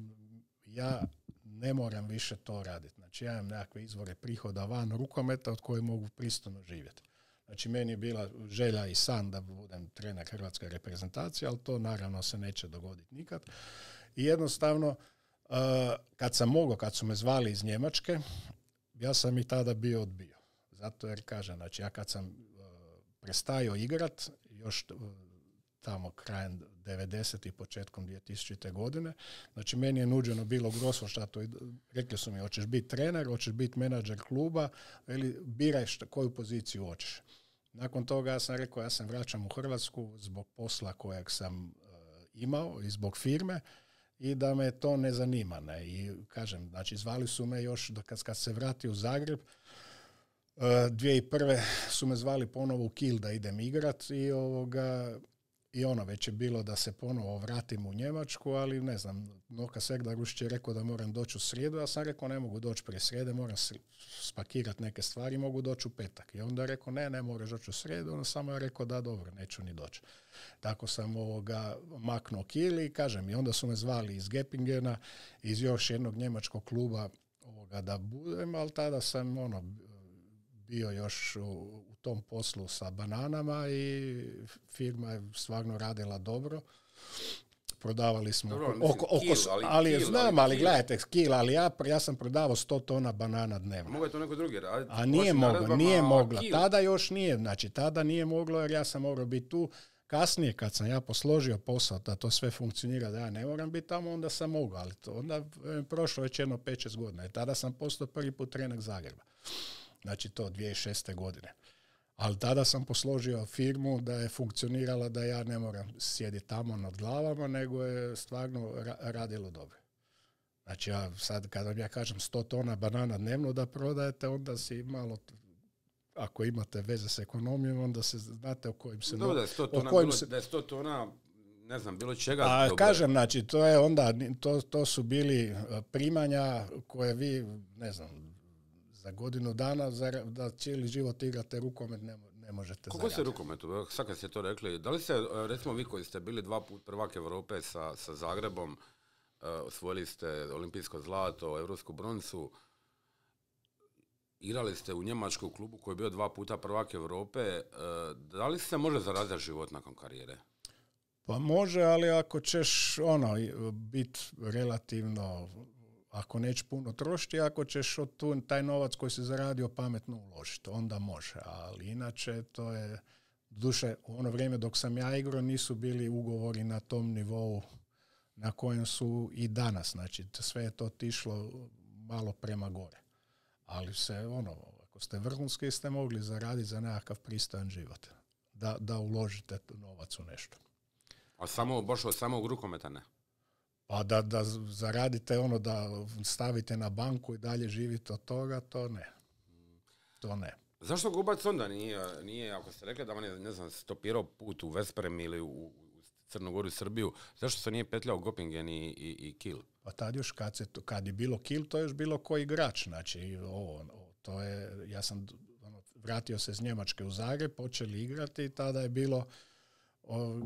ja ne moram više to raditi. Znači, ja imam nekakve izvore prihoda van rukometa od koje mogu pristojno živjeti. Znači, meni je bila želja i san da budem trener hrvatske reprezentacije, ali to naravno se neće dogoditi nikad. I jednostavno, e, kad sam mogao, kad su me zvali iz Njemačke, ja sam i tada bio odbio. Zato jer kažem, znači ja kad sam uh, prestajao igrat, još uh, tamo krajem 90. i početkom 2000. godine, znači meni je nuđeno bilo Grosvoštato i rekli su mi, hoćeš biti trener, hoćeš biti menadžer kluba ili biraj šta, koju poziciju hoćeš. Nakon toga ja sam rekao, ja sam vraćam u Hrvatsku zbog posla kojeg sam uh, imao i zbog firme i da me to ne zanima. Ne? I kažem, znači zvali su me još da kad, kad se vrati u Zagreb, uh, 2001. su me zvali ponovo u Kiel da idem igrat i ovoga i ono već je bilo da se ponovo vratim u Njemačku, ali ne znam, Noka Segdarušić je rekao da moram doći u srijedu, ja sam rekao ne mogu doći prije srijede, moram spakirati neke stvari, mogu doći u petak. I onda je rekao ne, ne moraš doći u srijedu, onda samo je rekao da dobro, neću ni doći. Tako sam ovoga maknuo Kili i kažem, i onda su me zvali iz Gepingena, iz još jednog njemačkog kluba ovoga da budem, ali tada sam ono, bio još u tom poslu sa bananama i firma je stvarno radila dobro. Prodavali smo Dobro, oko, mislim, oko, oko- kil, ali ali je, kil, znam, ali ali kil. gledajte, kil, ali ja, ja sam prodavao 100 tona banana dnevno. Mogu je to neko drugi raditi? A nije mogla, nije mogla. Tada još nije, znači tada nije moglo jer ja sam morao biti tu. Kasnije kad sam ja posložio posao da to sve funkcionira, da ja ne moram biti tamo, onda sam mogao, ali to onda e, prošlo već jedno 5-6 godina. I tada sam postao prvi put trener Zagreba. Znači to 2006. godine. Ali tada sam posložio firmu da je funkcionirala da ja ne moram sjediti tamo nad glavama, nego je stvarno ra- radilo dobro. Znači ja sad kada vam ja kažem 100 tona banana dnevno da prodajete, onda si malo, ako imate veze s ekonomijom, onda se znate o kojim se... Dobro, da je 100 o tona, kojim bilo, se- da je 100 tona, ne znam, bilo čega. a dobro. kažem, znači, to je onda, to, to su bili e, primanja koje vi, ne znam, za godinu dana zara- da cijeli život igrate rukomet ne, ne možete Koliko ste zaraditi. rukometu, sad kad ste to rekli, da li ste, e, recimo vi koji ste bili dva put prvak Europe sa, sa Zagrebom, e, osvojili ste olimpijsko zlato, evropsku broncu, igrali ste u njemačkom klubu koji je bio dva puta prvak Europe, e, da li se može zaraziti život nakon karijere? Pa može, ali ako ćeš ono, biti relativno, ako nećeš puno trošiti, ako ćeš od tu, taj novac koji si zaradio pametno uložiti, onda može. Ali inače to je, duše, u ono vrijeme dok sam ja igrao nisu bili ugovori na tom nivou na kojem su i danas. Znači, sve je to otišlo malo prema gore. Ali se, ono, Ako ste vrhunski ste mogli zaraditi za nekakav pristojan život. Da, da uložite novac u nešto. A samo, baš od samog rukometa ne? Pa da, da zaradite ono da stavite na banku i dalje živite od toga, to ne. To ne. Zašto Gubac onda nije, nije ako ste rekli da on je, ne znam, stopirao put u Vesprem ili u, Crnogoru i Srbiju, zašto se nije petljao Gopingen i, i, i Kiel? Pa tad još kad, se, kad je bilo Kiel, to je još bilo koji igrač. Znači, ovo, to je, ja sam ono, vratio se iz Njemačke u Zagreb, počeli igrati i tada je bilo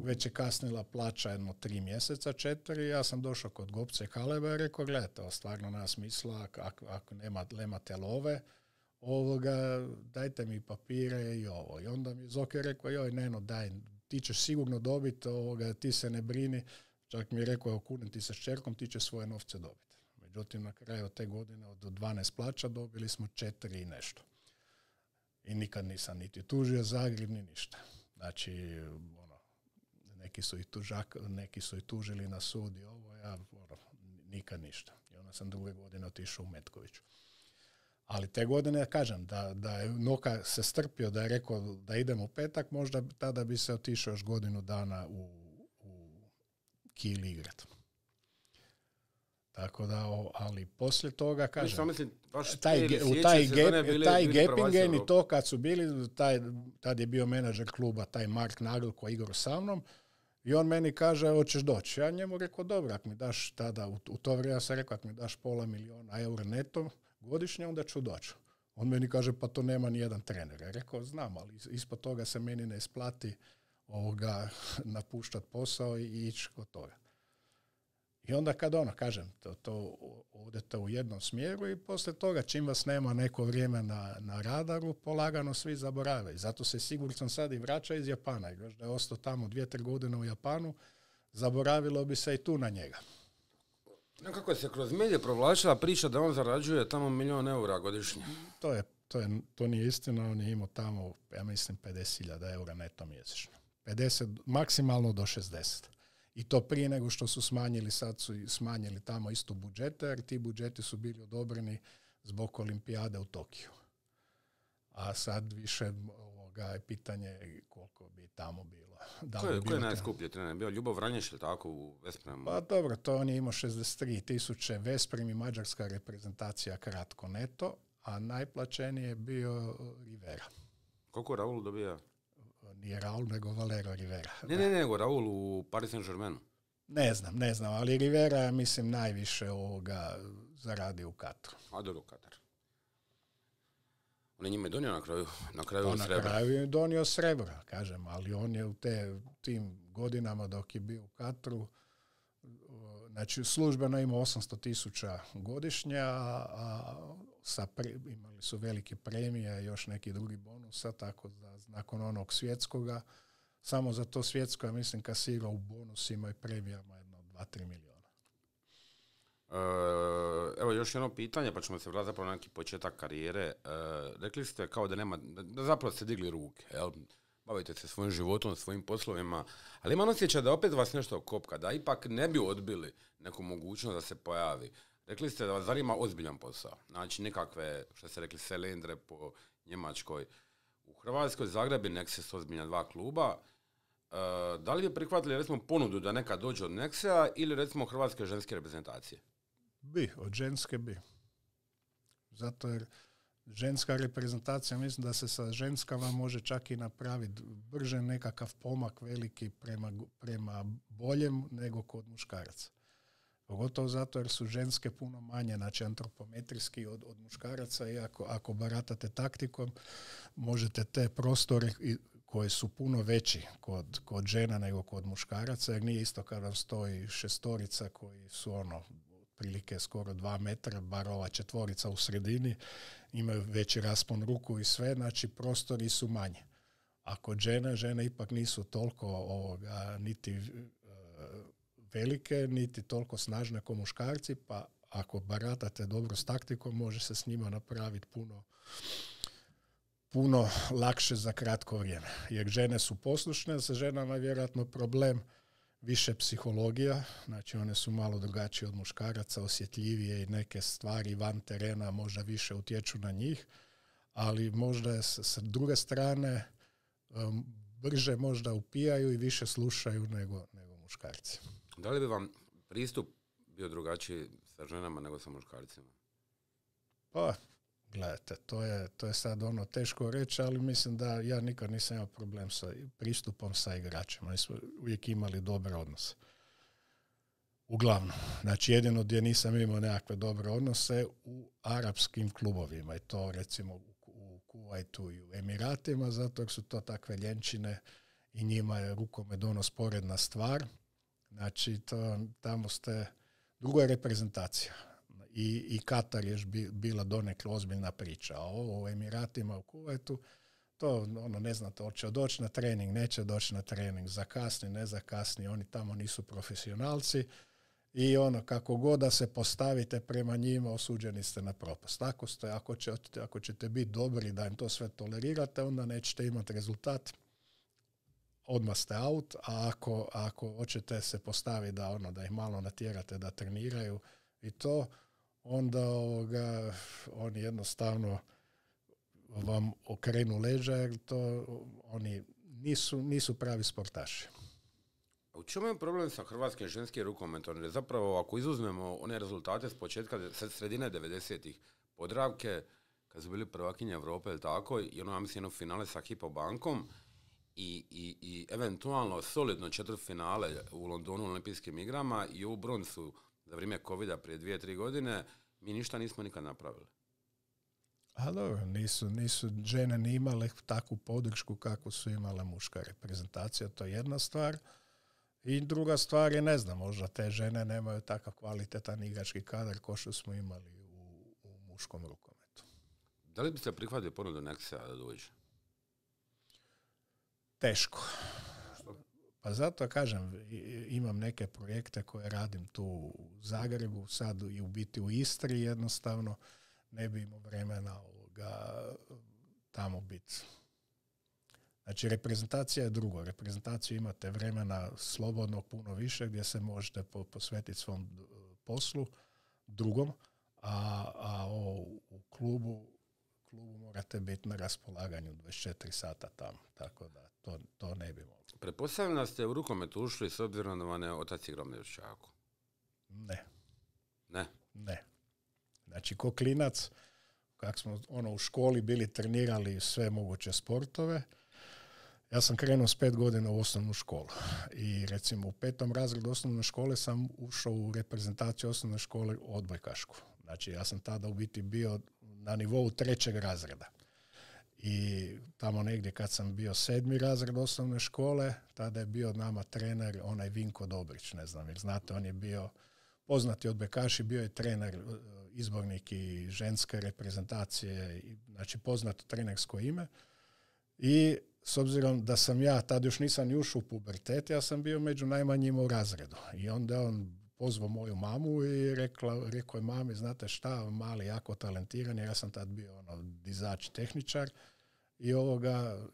već je kasnila plaća jedno tri mjeseca, četiri, ja sam došao kod Gopce Haleba i rekao, gledajte, ovo stvarno nema smisla, ako, ako nema, nemate love, ovoga, dajte mi papire i ovo. I onda mi Zoke rekao, joj, Neno, daj, ti ćeš sigurno dobiti, ovoga, ti se ne brini, čak mi je rekao, kunim ti sa šćerkom, ti će svoje novce dobiti. Međutim, na kraju te godine od 12 plaća dobili smo četiri i nešto. I nikad nisam niti tužio Zagreb, ni ništa. Znači, neki su i tužak, neki su i tužili na sud i ovo, ja ono, nikad ništa. I onda sam druge godine otišao u Metkoviću. Ali te godine, kažem, da, da je Noka se strpio, da je rekao da idemo u petak, možda tada bi se otišao još godinu dana u, u Kili igrat. Tako da, ali poslije toga, kažem, mislim, baš taj, u taj, bili, taj Gepingen i to kad su bili, taj, tad je bio menadžer kluba, taj Mark Nagel koji igrao sa mnom, i on meni kaže, hoćeš doći. Ja njemu rekao, dobro, ako mi daš tada, u, u to vrijeme sam rekao, ako mi daš pola miliona eura neto, godišnje, onda ću doći. On meni kaže, pa to nema ni jedan trener. Ja rekao, znam, ali ispod toga se meni ne isplati ovoga [LAUGHS] napuštat posao i ići kod toga. I onda kad ono, kažem, to, to odete u jednom smjeru i poslije toga čim vas nema neko vrijeme na, na radaru, polagano svi zaborave. I zato se sigurno sad i vraća iz Japana. Još da je ostao tamo dvije, tri godine u Japanu, zaboravilo bi se i tu na njega. Nekako se kroz medije provlačila priča da on zarađuje tamo milijon eura godišnje. To, je, to, je, to nije istina, on je imao tamo, ja mislim, 50.000 eura neto mjesečno. 50, maksimalno do 60. I to prije nego što su smanjili, sad su smanjili tamo isto budžete, jer ti budžeti su bili odobreni zbog olimpijade u Tokiju. A sad više ovoga je pitanje koliko bi tamo bilo da ko je, ko je najskuplji trener? Bio Ljubav Vranješ ili tako u Vespremu? Pa dobro, to on je imao 63 tisuće Vesprem i mađarska reprezentacija kratko neto, a najplaćeniji je bio Rivera. Koliko Raul dobija? Nije Raul, nego Valero Rivera. Ne, ne, ne, nego Raul u Paris Saint-Germainu. Ne znam, ne znam, ali Rivera je, mislim, najviše ovoga zaradi u Katru. A dobro, Katar. On je njime donio na kraju, na kraju pa, Na kraju je donio srebra, kažem, ali on je u te, tim godinama dok je bio u Katru, znači službeno ima 800 tisuća godišnja, a sa imali su velike premije, još neki drugi bonusa, tako da nakon onog svjetskoga, samo za to svjetsko, ja mislim, kasirao u bonusima i premijama jedno 2-3 milijuna. E, evo još jedno pitanje, pa ćemo se vratiti zapravo na neki početak karijere. E, rekli ste kao da nema, da zapravo ste digli ruke, jel? bavite se svojim životom, svojim poslovima, ali imam osjećaj da opet vas nešto kopka, da ipak ne bi odbili neku mogućnost da se pojavi. Rekli ste da vas zanima ozbiljan posao, znači nekakve, što ste rekli, selendre po Njemačkoj. U Hrvatskoj Zagreb i Nexus ozbiljna dva kluba. E, da li bi prihvatili recimo ponudu da neka dođe od Nexea ili recimo Hrvatske ženske reprezentacije? Bi, od ženske bi. Zato jer ženska reprezentacija, mislim da se sa ženskama može čak i napraviti brže nekakav pomak veliki prema, prema boljem nego kod muškaraca. Pogotovo zato jer su ženske puno manje, znači antropometrijski od, od muškaraca i ako, ako baratate taktikom, možete te prostore koji su puno veći kod, kod žena nego kod muškaraca, jer nije isto kada vam stoji šestorica koji su ono otprilike skoro dva metra, bar ova četvorica u sredini, imaju veći raspon ruku i sve, znači prostori su manje. A kod žene, žene ipak nisu toliko ovoga, niti velike, niti toliko snažne kao muškarci, pa ako baratate dobro s taktikom, može se s njima napraviti puno puno lakše za kratko vrijeme. Jer žene su poslušne, sa ženama je vjerojatno problem više psihologija, znači one su malo drugačije od muškaraca, osjetljivije i neke stvari van terena možda više utječu na njih, ali možda je sa druge strane brže možda upijaju i više slušaju nego, nego muškarci. Da li bi vam pristup bio drugačiji sa ženama nego sa muškarcima? Pa, gledajte, to je, to je sad ono teško reći, ali mislim da ja nikad nisam imao problem sa pristupom sa igračima. Mi smo uvijek imali dobre odnose. Uglavnom. Znači, jedino gdje nisam imao nekakve dobre odnose u arapskim klubovima i to recimo u, Kuwaitu i u Emiratima, zato jer su to takve ljenčine i njima je rukomet ono sporedna stvar. Znači, to, tamo ste, druga je reprezentacija. I, i Katar je bila donekle ozbiljna priča. A ovo u Emiratima, u Kuwaitu, to ono ne znate, hoće doći na trening, neće doći na trening, zakasni, ne zakasni, oni tamo nisu profesionalci i ono kako god da se postavite prema njima osuđeni ste na propast. Ako, ste, ako, ćete, ako ćete biti dobri da im to sve tolerirate, onda nećete imati rezultat, odmah ste out, a ako, ako hoćete se postaviti da, ono, da ih malo natjerate da treniraju i to, onda ovoga, oni jednostavno vam okrenu leđa jer to oni nisu, nisu pravi sportaši. U čemu je problem sa hrvatskim ženskim rukometom? Zapravo ako izuzmemo one rezultate s početka, sredine 90-ih, podravke, kad su bili prvakinje Evrope, ili tako, i ono, ja mislim, finale sa Hipo bankom, i, i, i eventualno solidno četvrt finale u Londonu u olimpijskim igrama i u broncu za vrijeme covid prije dvije, tri godine, mi ništa nismo nikad napravili. A dobro, nisu, nisu žene ni imale takvu podršku kako su imale muška reprezentacija, to je jedna stvar. I druga stvar je, ne znam, možda te žene nemaju takav kvalitetan igrački kadar kao što smo imali u, u muškom rukometu. Da li biste prihvatili ponudu Nexia da dođe? Teško. Pa zato kažem, imam neke projekte koje radim tu u Zagrebu, sad i u biti u Istri jednostavno ne bi imao vremena ovoga, tamo biti Znači, reprezentacija je drugo. Reprezentaciju imate vremena slobodno puno više gdje se možete posvetiti svom poslu drugom, a, a u klubu, klubu morate biti na raspolaganju 24 sata tamo. Tako da to, to ne bi moglo. Prepostavljam da ste u rukomet ušli s obzirom da vam je otac igrao Ne. Ne? Ne. Znači, ko klinac, kak smo ono, u školi bili trenirali sve moguće sportove, ja sam krenuo s pet godina u osnovnu školu i recimo u petom razredu osnovne škole sam ušao u reprezentaciju osnovne škole odbojkašku. Znači ja sam tada u biti bio na nivou trećeg razreda. I tamo negdje kad sam bio sedmi razred osnovne škole, tada je bio nama trener onaj Vinko Dobrić, ne znam, jer znate, on je bio poznati odbojkaš i bio je trener, e, izbornik i ženske reprezentacije, znači poznato trenersko ime. I s obzirom da sam ja, tad još nisam ušao u pubertet, ja sam bio među najmanjima u razredu. I onda on pozvao moju mamu i rekla, rekao je mami, znate šta, mali jako talentiran, ja sam tad bio ono, dizač tehničar i ovoga,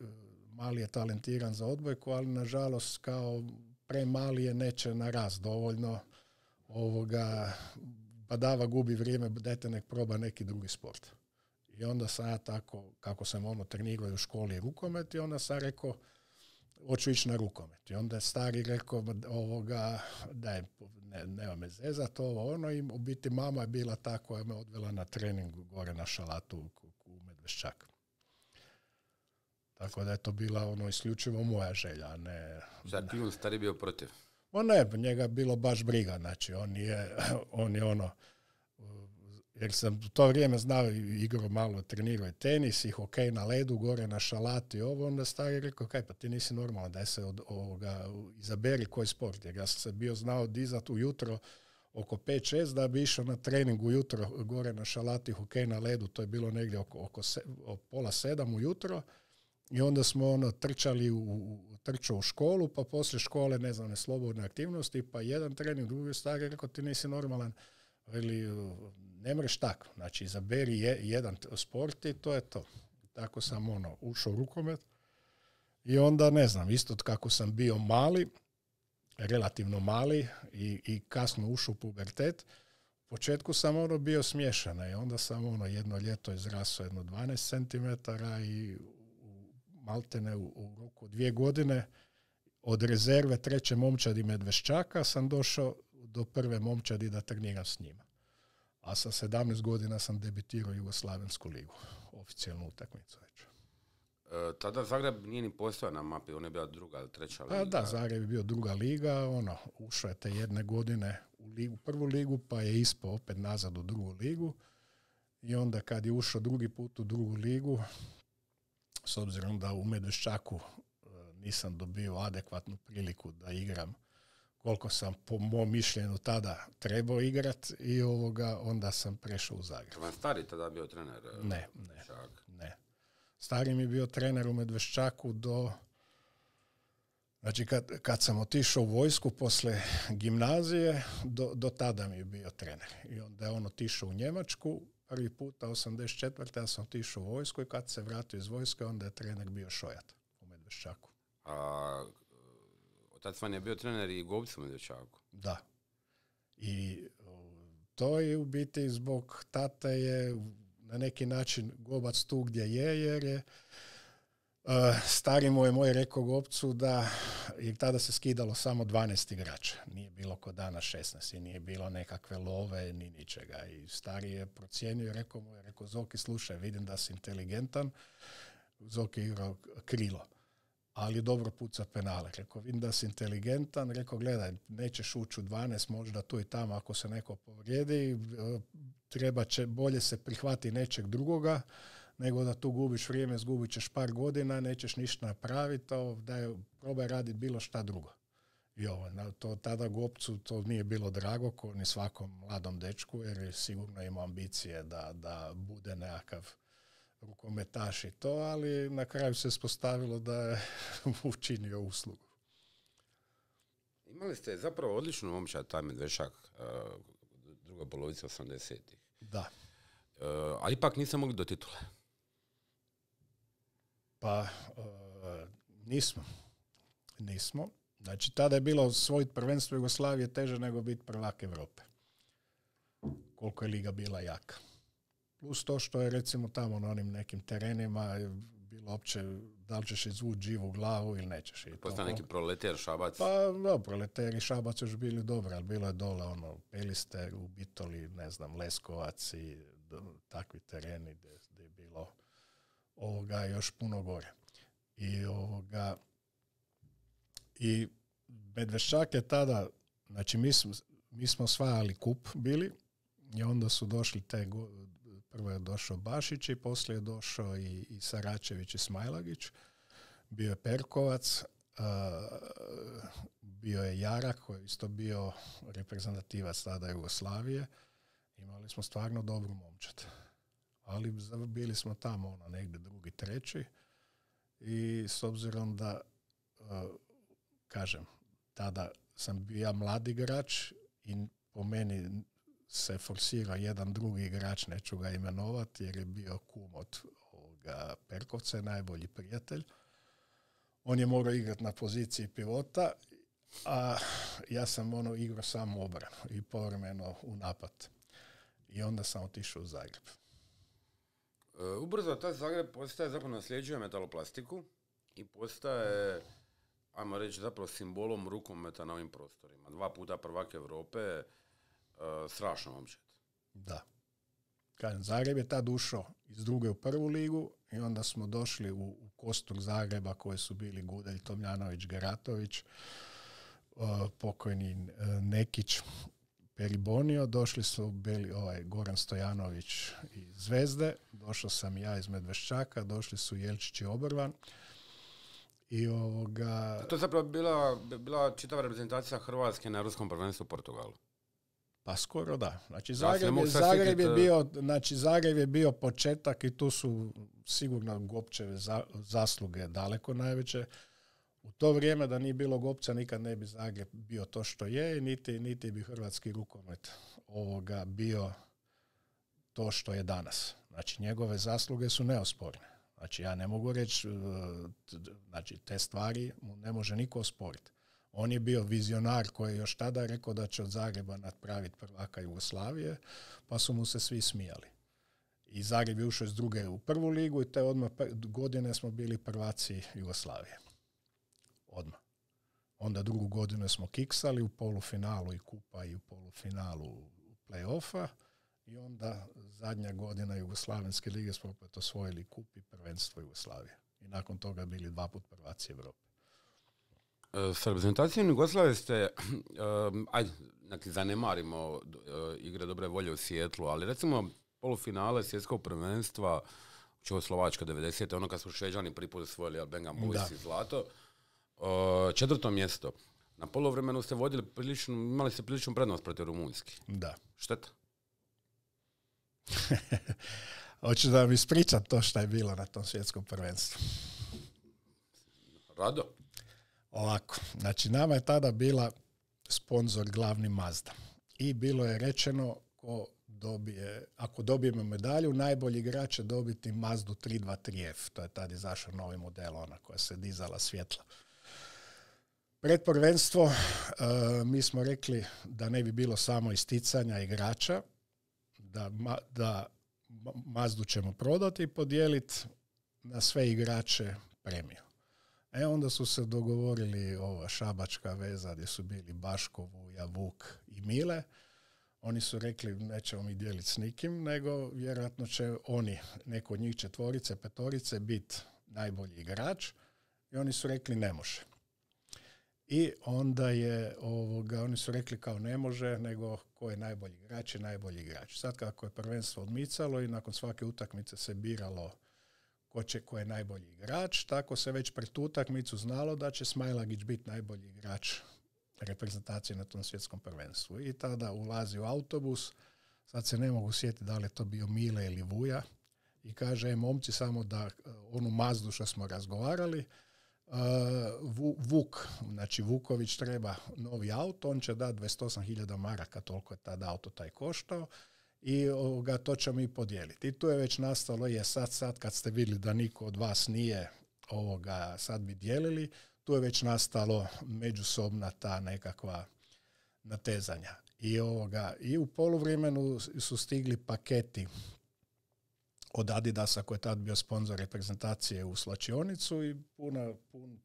mali je talentiran za odbojku, ali nažalost kao premali je neće na raz dovoljno ovoga, badava gubi vrijeme, dajte nek proba neki drugi sport. I onda sam ja tako, kako sam ono trenirao u školi rukomet i onda sam rekao, hoću ići na rukomet. I onda je stari rekao, ovoga, daj, ne, nema me zezat, ovo ono, i u biti mama je bila ta koja me odvela na trening gore na šalatu u, Medvešćak. Tako da je to bila ono isključivo moja želja, ne... Sad ti on stari bio protiv? On ne, njega je bilo baš briga, znači on je, [LAUGHS] on je ono, jer sam u to vrijeme znao igro malo trenirao tenis i hokej na ledu, gore na šalati i ovo, onda stari rekao, kaj pa ti nisi normalan, daj se od ovoga, izaberi koji sport, jer ja sam se bio znao dizat ujutro oko 5-6 da bi išao na trening ujutro gore na šalati hokej na ledu, to je bilo negdje oko, oko, se, pola sedam ujutro. I onda smo ono trčali u, trčao u školu, pa poslije škole, ne znam, slobodne aktivnosti, pa jedan trening, drugi stari rekao, ti nisi normalan, ili ne mreš tako. Znači, izaberi je, jedan sport i to je to. Tako sam ono, ušao u rukomet i onda, ne znam, isto kako sam bio mali, relativno mali i, i kasno ušao u pubertet, početku sam ono bio smješan i onda sam ono jedno ljeto izrasao jedno 12 cm i maltene u, u roku dvije godine od rezerve treće momčadi Medveščaka sam došao do prve momčadi da treniram s njima. A sa 17 godina sam debitirao Jugoslavensku ligu, oficijalnu utakmicu već. E, tada Zagreb nije ni postojao na mapi, on je bila druga ili treća liga. A da, Zagreb je bio druga liga, ono, ušao je te jedne godine u ligu, prvu ligu, pa je ispao opet nazad u drugu ligu. I onda kad je ušao drugi put u drugu ligu, s obzirom da u Medveščaku e, nisam dobio adekvatnu priliku da igram koliko sam po mom mišljenju tada trebao igrat i ovoga, onda sam prešao u Zagreb. Vam stari tada bio trener? E, ne, ne, ne. Stari mi je bio trener u Medveščaku do... Znači, kad, kad sam otišao u vojsku posle gimnazije, do, do tada mi je bio trener. I onda je on otišao u Njemačku, prvi puta 84. ja sam otišao u vojsku i kad se vratio iz vojske, onda je trener bio Šojat u Medveščaku. A tad vam je bio trener i Gobcu Medveščaku? Da. I to je u biti zbog tate je na neki način Gobac tu gdje je, jer je Uh, stari mu je moj rekao Gopcu da je tada se skidalo samo 12 igrača. Nije bilo kod dana 16 i nije bilo nekakve love ni ničega. I stari je procijenio i rekao mu je, rekao Zoki slušaj, vidim da si inteligentan. Zoki igrao krilo ali dobro puca penale. Rekao, vidim da si inteligentan, rekao, gledaj, nećeš ući u 12, možda tu i tamo ako se neko povrijedi, e, treba će bolje se prihvati nečeg drugoga, nego da tu gubiš vrijeme, zgubit ćeš par godina, nećeš ništa napraviti, da probaj raditi bilo šta drugo. I ovo, to tada Gopcu to nije bilo drago, ko ni svakom mladom dečku, jer je sigurno imao ambicije da, da bude nekakav rukometaš i to, ali na kraju se spostavilo da je [LAUGHS] učinio uslugu. Imali ste zapravo odličnu momčad taj Medvešak, uh, druga polovica 80-ih. Da. Uh, ali ipak nisam mogli do titule. Pa, uh, nismo. Nismo. Znači, tada je bilo svojit prvenstvo Jugoslavije teže nego biti prvak Europe. Koliko je liga bila jaka. Plus to što je recimo tamo na onim nekim terenima bilo opće da li ćeš izvući živu glavu ili nećeš. Postane neki proleter Šabac? Pa no, proleter i Šabac još bili dobri, ali bilo je dole ono Peliste, u Bitoli, ne znam, Leskovac i takvi tereni gdje, je bilo ovoga još puno gore. I ovoga i Medveščak je tada, znači mi smo, mi smo osvajali kup bili i onda su došli te Prvo je došao Bašić i poslije je došao i, i Saračević i Smajlagić. Bio je Perkovac, bio je Jarak koji je isto bio reprezentativac tada Jugoslavije. Imali smo stvarno dobru momčad. Ali bili smo tamo ono, negdje drugi, treći. I s obzirom da, kažem, tada sam bio ja mladi igrač i po meni se forsira jedan drugi igrač, neću ga imenovati jer je bio kum od ovoga Perkovca, najbolji prijatelj. On je morao igrati na poziciji pivota, a ja sam ono igrao samo obranu i povremeno u napad. I onda sam otišao u Zagreb. E, ubrzo taj Zagreb postaje zapravo nasljeđuje metaloplastiku i postaje, ajmo reći, zapravo simbolom rukometa na ovim prostorima. Dva puta prvak Europe, strašno momčad. Da. Kažem, Zagreb je tad ušao iz druge u prvu ligu i onda smo došli u, u kostur Zagreba koji su bili Gudelj, Tomljanović, Geratović, uh, pokojni uh, Nekić, Peribonio, došli su bili ovaj Goran Stojanović iz Zvezde, došao sam ja iz Medveščaka, došli su Jelčić i Obrvan. I ovoga... To je zapravo bila, bila čitava reprezentacija Hrvatske na Ruskom prvenstvu u Portugalu. Pa skoro da. Znači Zagreb, je, Zagreb je bio, znači Zagreb je bio početak i tu su sigurno Gopčeve zasluge daleko najveće. U to vrijeme da nije bilo Gopca nikad ne bi Zagreb bio to što je, niti, niti bi hrvatski rukomet ovoga bio to što je danas. Znači njegove zasluge su neosporne. Znači ja ne mogu reći, e, znači te stvari mu ne može niko osporiti. On je bio vizionar koji je još tada rekao da će od Zagreba napraviti prvaka Jugoslavije, pa su mu se svi smijali. I Zagreb je ušao iz druge u prvu ligu i te odmah godine smo bili prvaci Jugoslavije. Odmah. Onda drugu godinu smo kiksali u polufinalu i kupa i u polufinalu play-offa i onda zadnja godina Jugoslavenske lige smo opet osvojili kup i prvenstvo Jugoslavije. I nakon toga bili dva put prvaci Europe. E, s reprezentacijom Jugoslavije ste, um, [CLEARS THROAT] ajde, neki zanemarimo uh, igre dobre volje u Sjetlu, ali recimo polufinale svjetskog prvenstva Čehoslovačka 90. ono kad su Šeđani prvi put osvojili Albenga Boys i Zlato. Uh, četvrto mjesto. Na polovremenu ste vodili prilično, imali ste priličnu prednost protiv Rumunjski. Da. Šteta. [LAUGHS] Hoću da vam ispričam to što je bilo na tom svjetskom prvenstvu. Rado. Ovako, znači nama je tada bila sponzor glavni Mazda. I bilo je rečeno ko dobije, ako dobijemo medalju, najbolji igrač će dobiti Mazdu 323F. To je tad izašao novi model, ona koja se dizala svjetla. Pred prvenstvo e, mi smo rekli da ne bi bilo samo isticanja igrača, da, da Mazdu ćemo prodati i podijeliti na sve igrače premiju. E onda su se dogovorili ova šabačka veza gdje su bili Baško, Vuja, Vuk i Mile. Oni su rekli nećemo mi dijeliti s nikim, nego vjerojatno će oni, neko od njih četvorice, petorice, biti najbolji igrač. I oni su rekli ne može. I onda je, ovoga, oni su rekli kao ne može, nego ko je najbolji igrač je najbolji igrač. Sad kako je prvenstvo odmicalo i nakon svake utakmice se biralo ko, će, ko je najbolji igrač, tako se već pred utakmicu znalo da će Smajlagić biti najbolji igrač reprezentacije na tom svjetskom prvenstvu. I tada ulazi u autobus, sad se ne mogu sjetiti da li je to bio Mile ili Vuja, i kaže, e, momci, samo da onu mazdu što smo razgovarali, Vuk, znači Vuković treba novi auto, on će dati 28.000 maraka, toliko je tada auto taj koštao i ovoga, to ćemo i podijeliti. I tu je već nastalo, je sad, sad kad ste vidjeli da niko od vas nije ovoga sad bi dijelili, tu je već nastalo međusobna ta nekakva natezanja. I, ovoga, i u poluvremenu su stigli paketi od Adidasa koji je tad bio sponsor reprezentacije u slačionicu i puna, pun,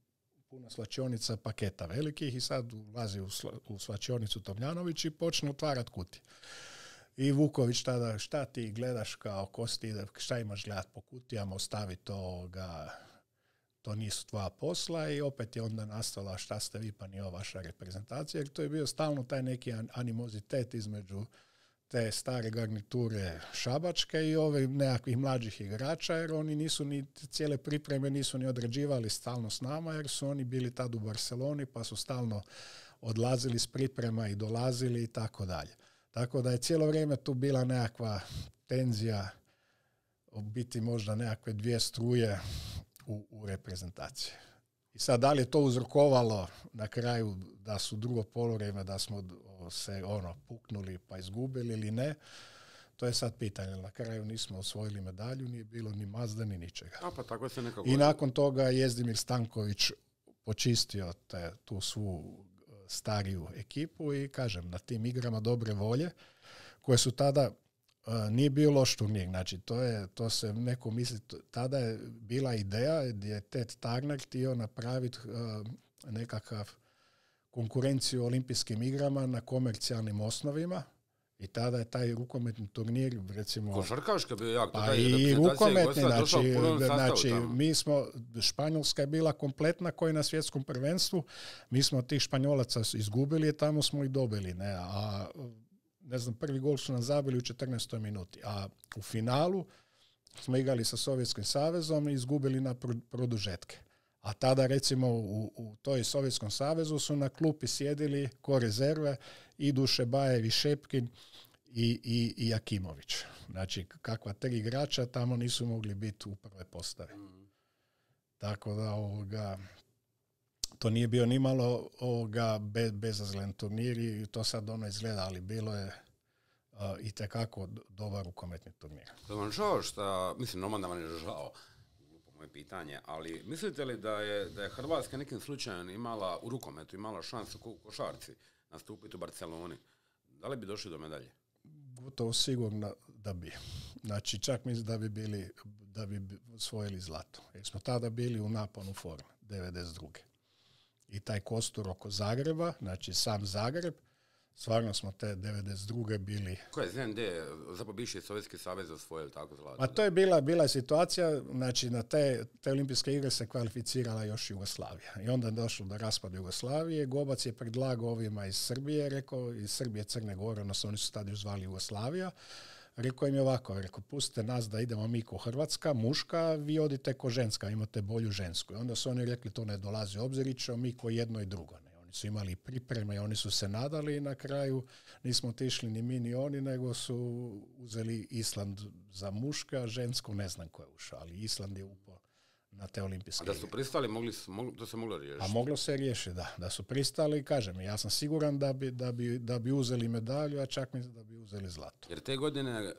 puna slačionica paketa velikih i sad ulazi u, sla, u slačionicu Tomljanović i počne otvarati kuti. I Vuković tada, šta ti gledaš kao kosti, šta imaš gledat po kutijama, ostavi to, ga, to nisu tvoja posla i opet je onda nastala šta ste vi pa nije ova vaša reprezentacija, jer to je bio stalno taj neki animozitet između te stare garniture šabačke i ovih nekakvih mlađih igrača, jer oni nisu ni cijele pripreme nisu ni odrađivali stalno s nama, jer su oni bili tad u Barceloni, pa su stalno odlazili s priprema i dolazili i tako dalje. Tako da je cijelo vrijeme tu bila nekakva tenzija, biti možda nekakve dvije struje u, u reprezentaciji. I sad, da li je to uzrokovalo na kraju da su drugo polovreme, da smo se ono puknuli pa izgubili ili ne, to je sad pitanje. Na kraju nismo osvojili medalju, nije bilo ni Mazda ni ničega. A pa tako se nekako... I nakon toga je Jezdimir Stanković počistio te, tu svu stariju ekipu i kažem, na tim igrama dobre volje, koje su tada nije bio loš turnir, znači to je, to se neko misli, tada je bila ideja gdje je Ted Turner htio napraviti nekakav konkurenciju olimpijskim igrama na komercijalnim osnovima i tada je taj rukometni turnir, recimo... Košarkaška bio jako. Pa i rukometni, znači, znači mi smo, Španjolska je bila kompletna koji na svjetskom prvenstvu, mi smo tih Španjolaca izgubili, tamo smo ih dobili, ne, a ne znam, prvi gol su nam zabili u 14. minuti, a u finalu smo igrali sa Sovjetskim savezom i izgubili na produžetke. A tada recimo u, u toj Sovjetskom savezu su na klupi sjedili ko rezerve i Dušebajev i Šepkin i, i, i Jakimović. Znači, kakva tri igrača tamo nisu mogli biti u prve postave. Tako da ovoga, to nije bio ni malo ovoga be, bezazlen turnir i to sad ono izgleda, ali bilo je uh, i dobar rukometni turnir. Da vam žao što, mislim, normalno da vam je žao, moje pitanje, ali mislite li da je, da je Hrvatska nekim slučajem imala u rukometu, imala šansu u košarci nastupiti u Barceloni? Da li bi došli do medalje? Gotovo sigurno da bi. Znači, čak mislim da bi bili, da bi osvojili zlato. Jer smo tada bili u naponu forme, 92. I taj kostur oko Zagreba, znači sam Zagreb, Stvarno smo te 92. bili... Ko je ZND, zapravo bivši Sovjetski savez osvojili tako zlato? A to je bila, bila situacija, znači na te, te olimpijske igre se kvalificirala još Jugoslavija. I onda je došlo do raspada Jugoslavije. Gobac je predlagao ovima iz Srbije, rekao, iz Srbije Crne Gore, odnosno oni su tada još zvali Jugoslavija. Rekao im je ovako, rekao, pustite nas da idemo mi ko Hrvatska, muška, vi odite ko ženska, imate bolju žensku. I onda su oni rekli, to ne dolazi u obzir, mi ko jedno i drugo. Oni su imali pripreme i oni su se nadali i na kraju nismo otišli ni mi ni oni, nego su uzeli Island za muška, žensku ne znam ko je ušao, ali Island je upao na te olimpijske A da su pristali, mogli, to se moglo riješiti? A moglo se riješiti, da. Da su pristali, kažem, ja sam siguran da bi, da bi, da bi uzeli medalju, a čak mislim da bi uzeli zlato. Jer te godine, e,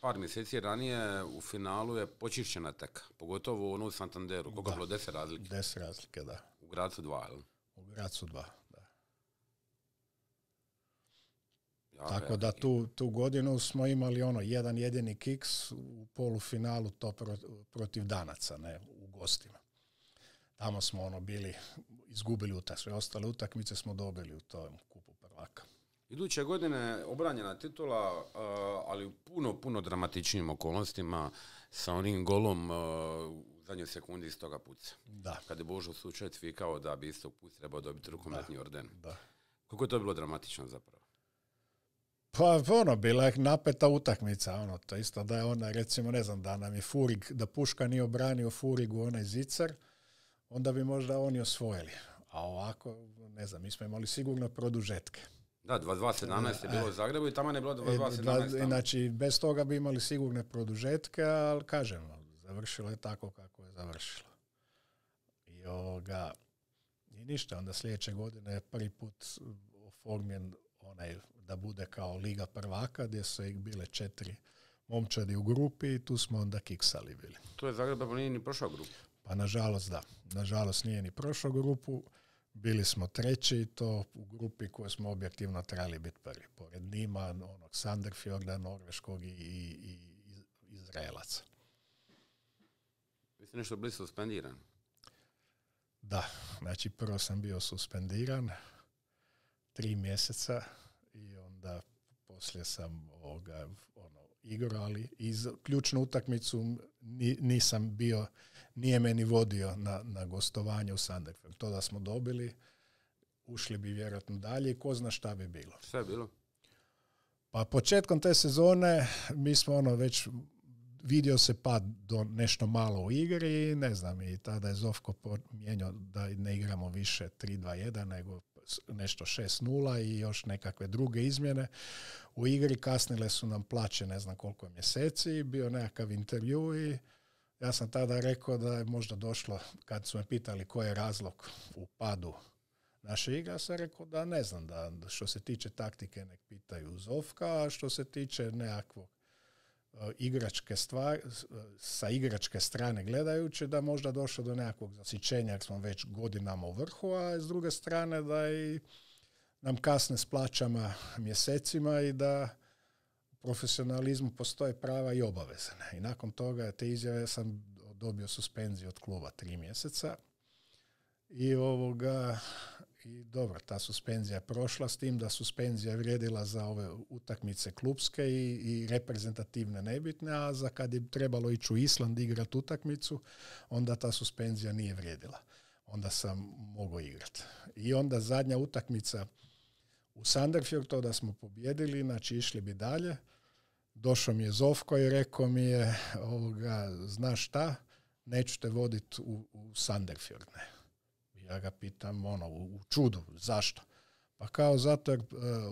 par mjeseci ranije, u finalu je počišćena tek, pogotovo u Novu Santanderu. Koliko je bilo? Deset razlike? Deset razlike, da. U Gracu dva, jel? U Gracu dva, da. Tako da tu, tu godinu smo imali ono jedan jedini kiks u polufinalu to protiv Danaca, ne, u gostima. Tamo smo ono bili, izgubili utak, sve ostale utakmice smo dobili u tom kupu prvaka. Iduće godine obranjena titula, ali u puno, puno dramatičnijim okolnostima sa onim golom zadnjoj sekundi iz toga puca. Da. Kad je Božo Sučet vikao da bi istog put trebao dobiti rukometni orden. Da. Koliko je to bilo dramatično zapravo? Pa ono, bila je napeta utakmica, ono, to isto da je ona, recimo, ne znam, da nam je Furig, da Puška nije obranio Furigu onaj zicar, onda bi možda oni osvojili. A ovako, ne znam, mi smo imali sigurno produžetke. Da, 22.17 je bilo u Zagrebu i tamo je bilo 22.17. E, znači, bez toga bi imali sigurne produžetke, ali kažemo, završilo je tako kako je završilo. I ovoga, i ništa, onda sljedeće godine je prvi put oformljen onaj da bude kao Liga prvaka gdje su ih bile četiri momčadi u grupi i tu smo onda kiksali bili. To je Zagreb nije ni prošao grupu? Pa nažalost da. Nažalost nije ni prošao grupu. Bili smo treći i to u grupi koje smo objektivno trebali biti prvi. Pored Nima, onog Sanderfjorda, Norveškog i, i, i Izraelaca. Vi ste nešto bili suspendiran? Da, znači prvo sam bio suspendiran tri mjeseca i onda poslije sam ovoga, ono, igrao, ali iz ključnu utakmicu nisam bio, nije meni vodio na, na gostovanje u Sanderfeld. To da smo dobili, ušli bi vjerojatno dalje i ko zna šta bi bilo. Šta je bilo? Pa početkom te sezone mi smo ono već vidio se pad do nešto malo u igri ne znam i tada je Zovko mijenjao da ne igramo više 3-2-1 nego nešto 6-0 i još nekakve druge izmjene. U igri kasnile su nam plaće ne znam koliko mjeseci, bio nekakav intervju i ja sam tada rekao da je možda došlo, kad su me pitali koji je razlog u padu naše igre, ja sam rekao da ne znam, da što se tiče taktike nek pitaju Zovka, a što se tiče nekakvog igračke stvari, sa igračke strane gledajući da možda došlo do nekakvog zasićenja jer smo već godinama u vrhu, a s druge strane da i nam kasne s plaćama mjesecima i da u profesionalizmu postoje prava i obaveze. I nakon toga te izjave sam dobio suspenziju od kluba tri mjeseca i ovoga i dobro, ta suspenzija je prošla s tim da suspenzija je vrijedila za ove utakmice klubske i, i reprezentativne nebitne, a za kad je trebalo ići u Island igrati utakmicu, onda ta suspenzija nije vrijedila. Onda sam mogao igrati. I onda zadnja utakmica u Sanderfjord, to da smo pobjedili, znači išli bi dalje. Došao mi je Zovko i rekao mi je, ovoga, znaš šta, neću te voditi u, u Sanderfjord. Ne ja ga pitam ono, u čudu, zašto? Pa kao zato jer e,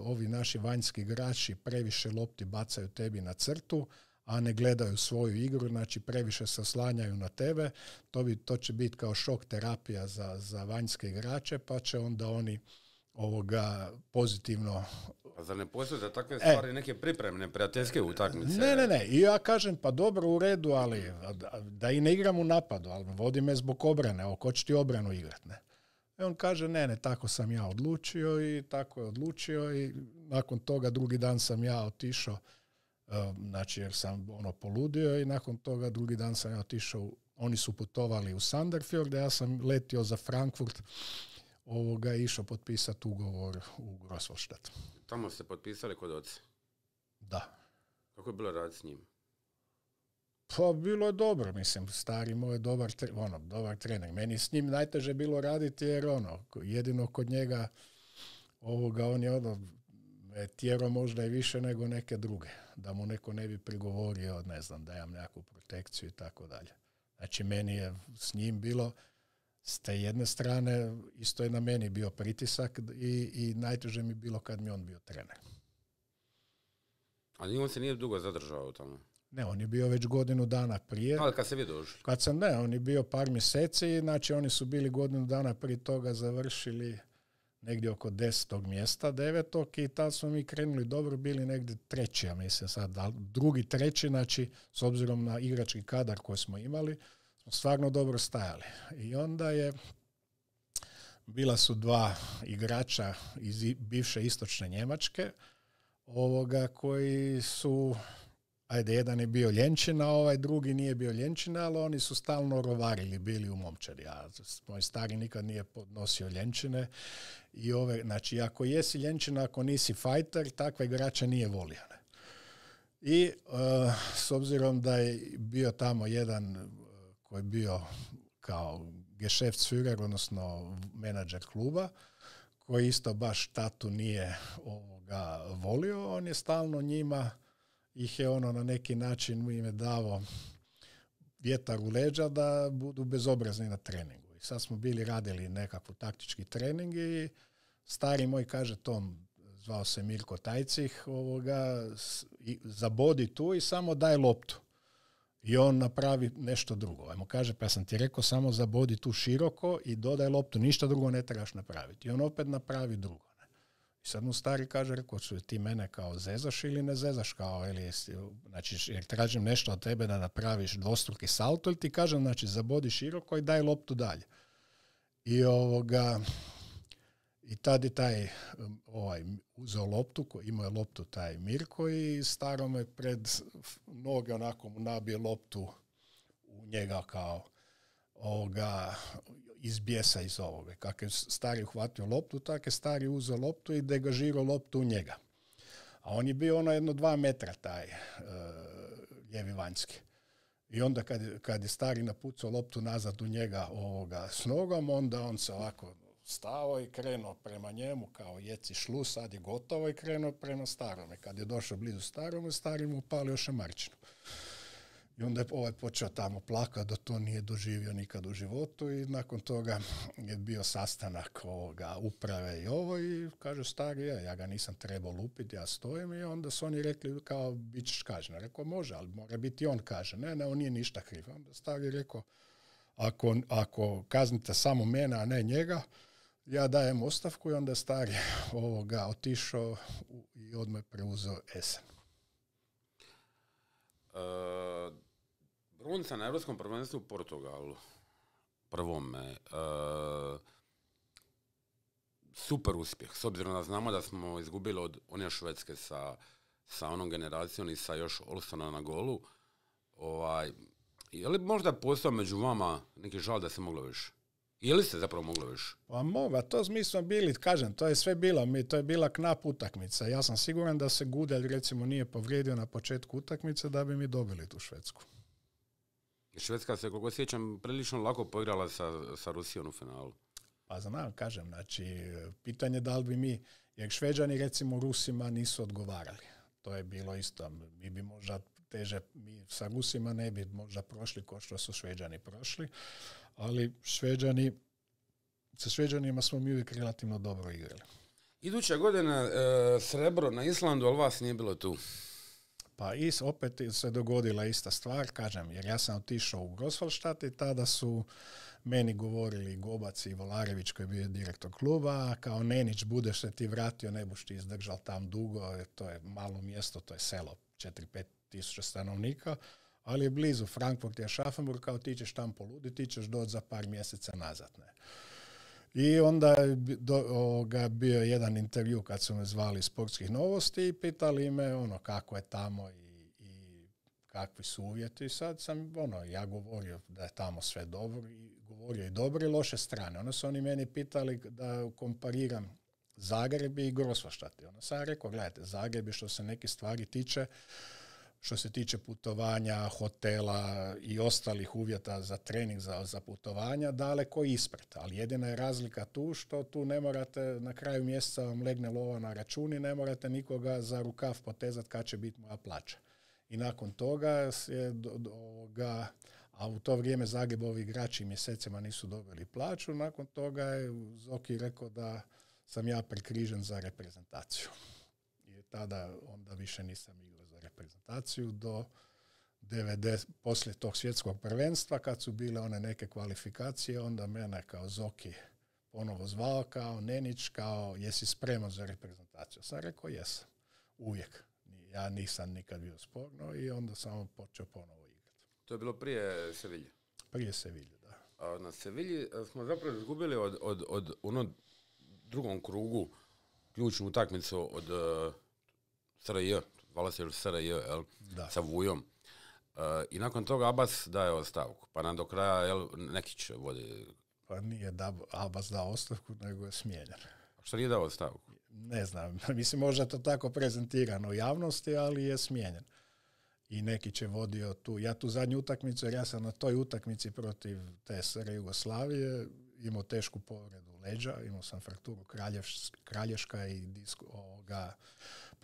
ovi naši vanjski igrači previše lopti bacaju tebi na crtu, a ne gledaju svoju igru, znači previše se oslanjaju na tebe, to, bi, to će biti kao šok terapija za, za vanjske igrače, pa će onda oni ovoga pozitivno A zar ne postoje za takve stvari neke pripremne prijateljske utakmice? Ne, ne, ne. I ja kažem, pa dobro, u redu, ali da, i ne igram u napadu, ali vodi me zbog obrane. Evo, ko će ti obranu igrat, ne? I on kaže, ne, ne, tako sam ja odlučio i tako je odlučio i nakon toga drugi dan sam ja otišao, e, znači jer sam ono poludio i nakon toga drugi dan sam ja otišao, oni su putovali u Sanderfjord, ja sam letio za Frankfurt, ovoga išao potpisati ugovor u Grosswallstadt. Tamo ste potpisali kod oca? Da. Kako je bilo raditi s njim? Pa bilo je dobro, mislim, stari moj dobar, ono, dobar trener. Meni s njim najteže bilo raditi jer ono, jedino kod njega ovoga, on je ono, tjero možda i više nego neke druge. Da mu neko ne bi prigovorio, ne znam, da imam nekakvu protekciju i tako dalje. Znači, meni je s njim bilo, s te jedne strane, isto je na meni bio pritisak i, i najteže mi bilo kad mi on bio trener. Ali on se nije dugo zadržao tamo? Ne, on je bio već godinu dana prije. Ali kad se vi došli? Kad sam, ne, on je bio par mjeseci, znači oni su bili godinu dana prije toga završili negdje oko desetog mjesta, devetog i tad smo mi krenuli dobro, bili negdje treći, ja mislim sad, drugi, treći, znači s obzirom na igrački kadar koji smo imali, smo stvarno dobro stajali. I onda je, bila su dva igrača iz bivše istočne Njemačke, ovoga koji su ajde, jedan je bio ljenčina, ovaj drugi nije bio ljenčina, ali oni su stalno rovarili, bili u momčadi. A moj stari nikad nije podnosio ljenčine. I ove, znači, ako jesi ljenčina, ako nisi fajter, takva igrača nije volio. I uh, s obzirom da je bio tamo jedan koji je bio kao Geschäftsführer, odnosno menadžer kluba, koji isto baš tatu nije ovoga volio, on je stalno njima ih je ono na neki način im je davo vjetar u leđa da budu bezobrazni na treningu. I sad smo bili radili nekakvu taktički trening i stari moj kaže Tom, zvao se Mirko Tajcih, ovoga, zabodi tu i samo daj loptu. I on napravi nešto drugo. Ajmo kaže, pa sam ti rekao samo zabodi tu široko i dodaj loptu, ništa drugo ne trebaš napraviti. I on opet napravi drugo. I sad mu stari kaže, rekao su ti mene kao zezaš ili ne zezaš kao, ili znači, jer tražim nešto od tebe da napraviš dvostruki salto ili ti kažem, znači, zabodi široko i daj loptu dalje. I ovoga, i tad je taj ovaj, uzeo loptu, imao je loptu taj Mirko i starome pred noge onako mu nabije loptu u njega kao ovoga, iz bijesa iz ovoga. Kak je stari uhvatio loptu, tako je stari uzeo loptu i degažirao loptu u njega. A on je bio ono jedno dva metra taj uh, ljevi vanjski. I onda kad, kad je stari napucao loptu nazad u njega ovoga s nogom, onda on se ovako stao i krenuo prema njemu kao jeci šlu, sad je gotovo i krenuo prema starome. Kad je došao blizu starome, stari mu upalio šamarčinu. I onda je ovaj počeo tamo plakati da to nije doživio nikad u životu i nakon toga je bio sastanak ovoga uprave i ovo i kaže stari je, ja ga nisam trebao lupiti, ja stojim i onda su oni rekli kao bit ćeš kažen. Rekao može, ali mora biti on kaže. Ne, ne, on nije ništa kriv. Onda stari rekao ako, ako kaznite samo mene, a ne njega, ja dajem ostavku i onda stari [LAUGHS] ovoga otišao i odmah preuzeo Esen. Uh, Brunca na Europskom prvenstvu u Portugalu, prvome, uh, super uspjeh, s obzirom da znamo da smo izgubili od one Švedske sa, sa onom generacijom i sa još Olsona na golu. Ovaj, je li možda postao među vama neki žal da se moglo više? Je li se zapravo moglo više? Pa moga, to mi smo bili, kažem, to je sve bilo, mi, to je bila knap utakmica. Ja sam siguran da se Gudelj recimo nije povrijedio na početku utakmice da bi mi dobili tu Švedsku. Švedska se, koliko sjećam, prilično lako poigrala sa, sa Rusijom u finalu. Pa znam, kažem, znači, pitanje da li bi mi, jer Šveđani recimo Rusima nisu odgovarali. To je bilo isto. Mi bi možda teže, mi sa Rusima ne bi možda prošli kao što su Šveđani prošli, ali Šveđani, sa Šveđanima smo mi uvijek relativno dobro igrali. Iduća godina e, srebro na Islandu, ali vas nije bilo tu. Pa i opet se dogodila ista stvar, kažem, jer ja sam otišao u Grosvalštat i tada su meni govorili Gobac i Volarević koji je bio direktor kluba, kao Nenić budeš se ti vratio, ne buš ti izdržal tam dugo, to je malo mjesto, to je selo, 4-5 tisuća stanovnika, ali je blizu Frankfurt i Schaffenburg, kao ti ćeš tam poluditi, ti ćeš doći za par mjeseca nazad. Ne. I onda je ga bio jedan intervju kad su me zvali sportskih novosti i pitali me ono kako je tamo i, i kakvi su uvjeti. Sad sam ono, ja govorio da je tamo sve dobro i govorio i dobre i loše strane. Onda su oni meni pitali da kompariram Zagreb i Grosvaštati. Onda sam rekao, gledajte, Zagreb što se neke stvari tiče, što se tiče putovanja, hotela i ostalih uvjeta za trening, za, za putovanja, daleko ispred. Ali jedina je razlika tu što tu ne morate, na kraju mjeseca vam legne lova na računi, ne morate nikoga za rukav potezati kad će biti moja plaća. I nakon toga je ovoga, a u to vrijeme Zagrebovi igrači mjesecima nisu dobili plaću, nakon toga je Zoki rekao da sam ja prekrižen za reprezentaciju. I tada onda više nisam igrao reprezentaciju do 90, poslije tog svjetskog prvenstva, kad su bile one neke kvalifikacije, onda mene kao Zoki ponovo zvao kao Nenić, kao jesi spreman za reprezentaciju. Sam rekao jesam, uvijek. Ja nisam nikad bio sporno i onda sam počeo ponovo igrati. To je bilo prije Sevilje? Prije Sevilje, da. A na Sevilji smo zapravo izgubili od, od, od ono drugom krugu ključnu utakmicu od uh, SRJ, vala se SRJ, jel? Da. sa Vujom. Uh, I nakon toga Abbas daje ostavku, pa nam do kraja jel, Nekić vodi. Pa nije da Abbas dao ostavku, nego je smijenjen. Što nije dao ostavku? Ne znam, [LAUGHS] mislim možda to tako prezentirano u javnosti, ali je smijenjen. I Nekić je vodio tu, ja tu zadnju utakmicu, jer ja sam na toj utakmici protiv TSR Jugoslavije imao tešku povredu leđa, imao sam frakturu kralješka i disk, ovoga,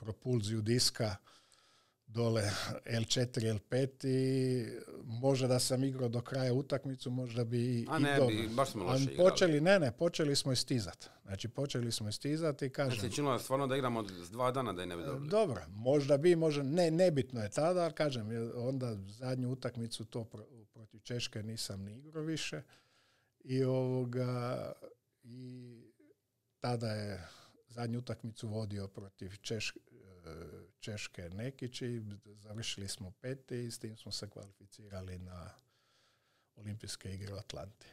propulziju diska dole L4, L5 i možda da sam igrao do kraja utakmicu, možda bi A ne, bi, baš smo loše počeli, Ne, ne, počeli smo istizati. Znači, počeli smo istizati i kažem... Znači, činilo stvarno da igramo s dva dana da je ne bi dobili. Dobro, možda bi, možda, ne, nebitno je tada, ali kažem, onda zadnju utakmicu to protiv Češke nisam ni igrao više i ovoga i tada je zadnju utakmicu vodio protiv Češke Nekić i završili smo peti i s tim smo se kvalificirali na olimpijske igre u Atlanti.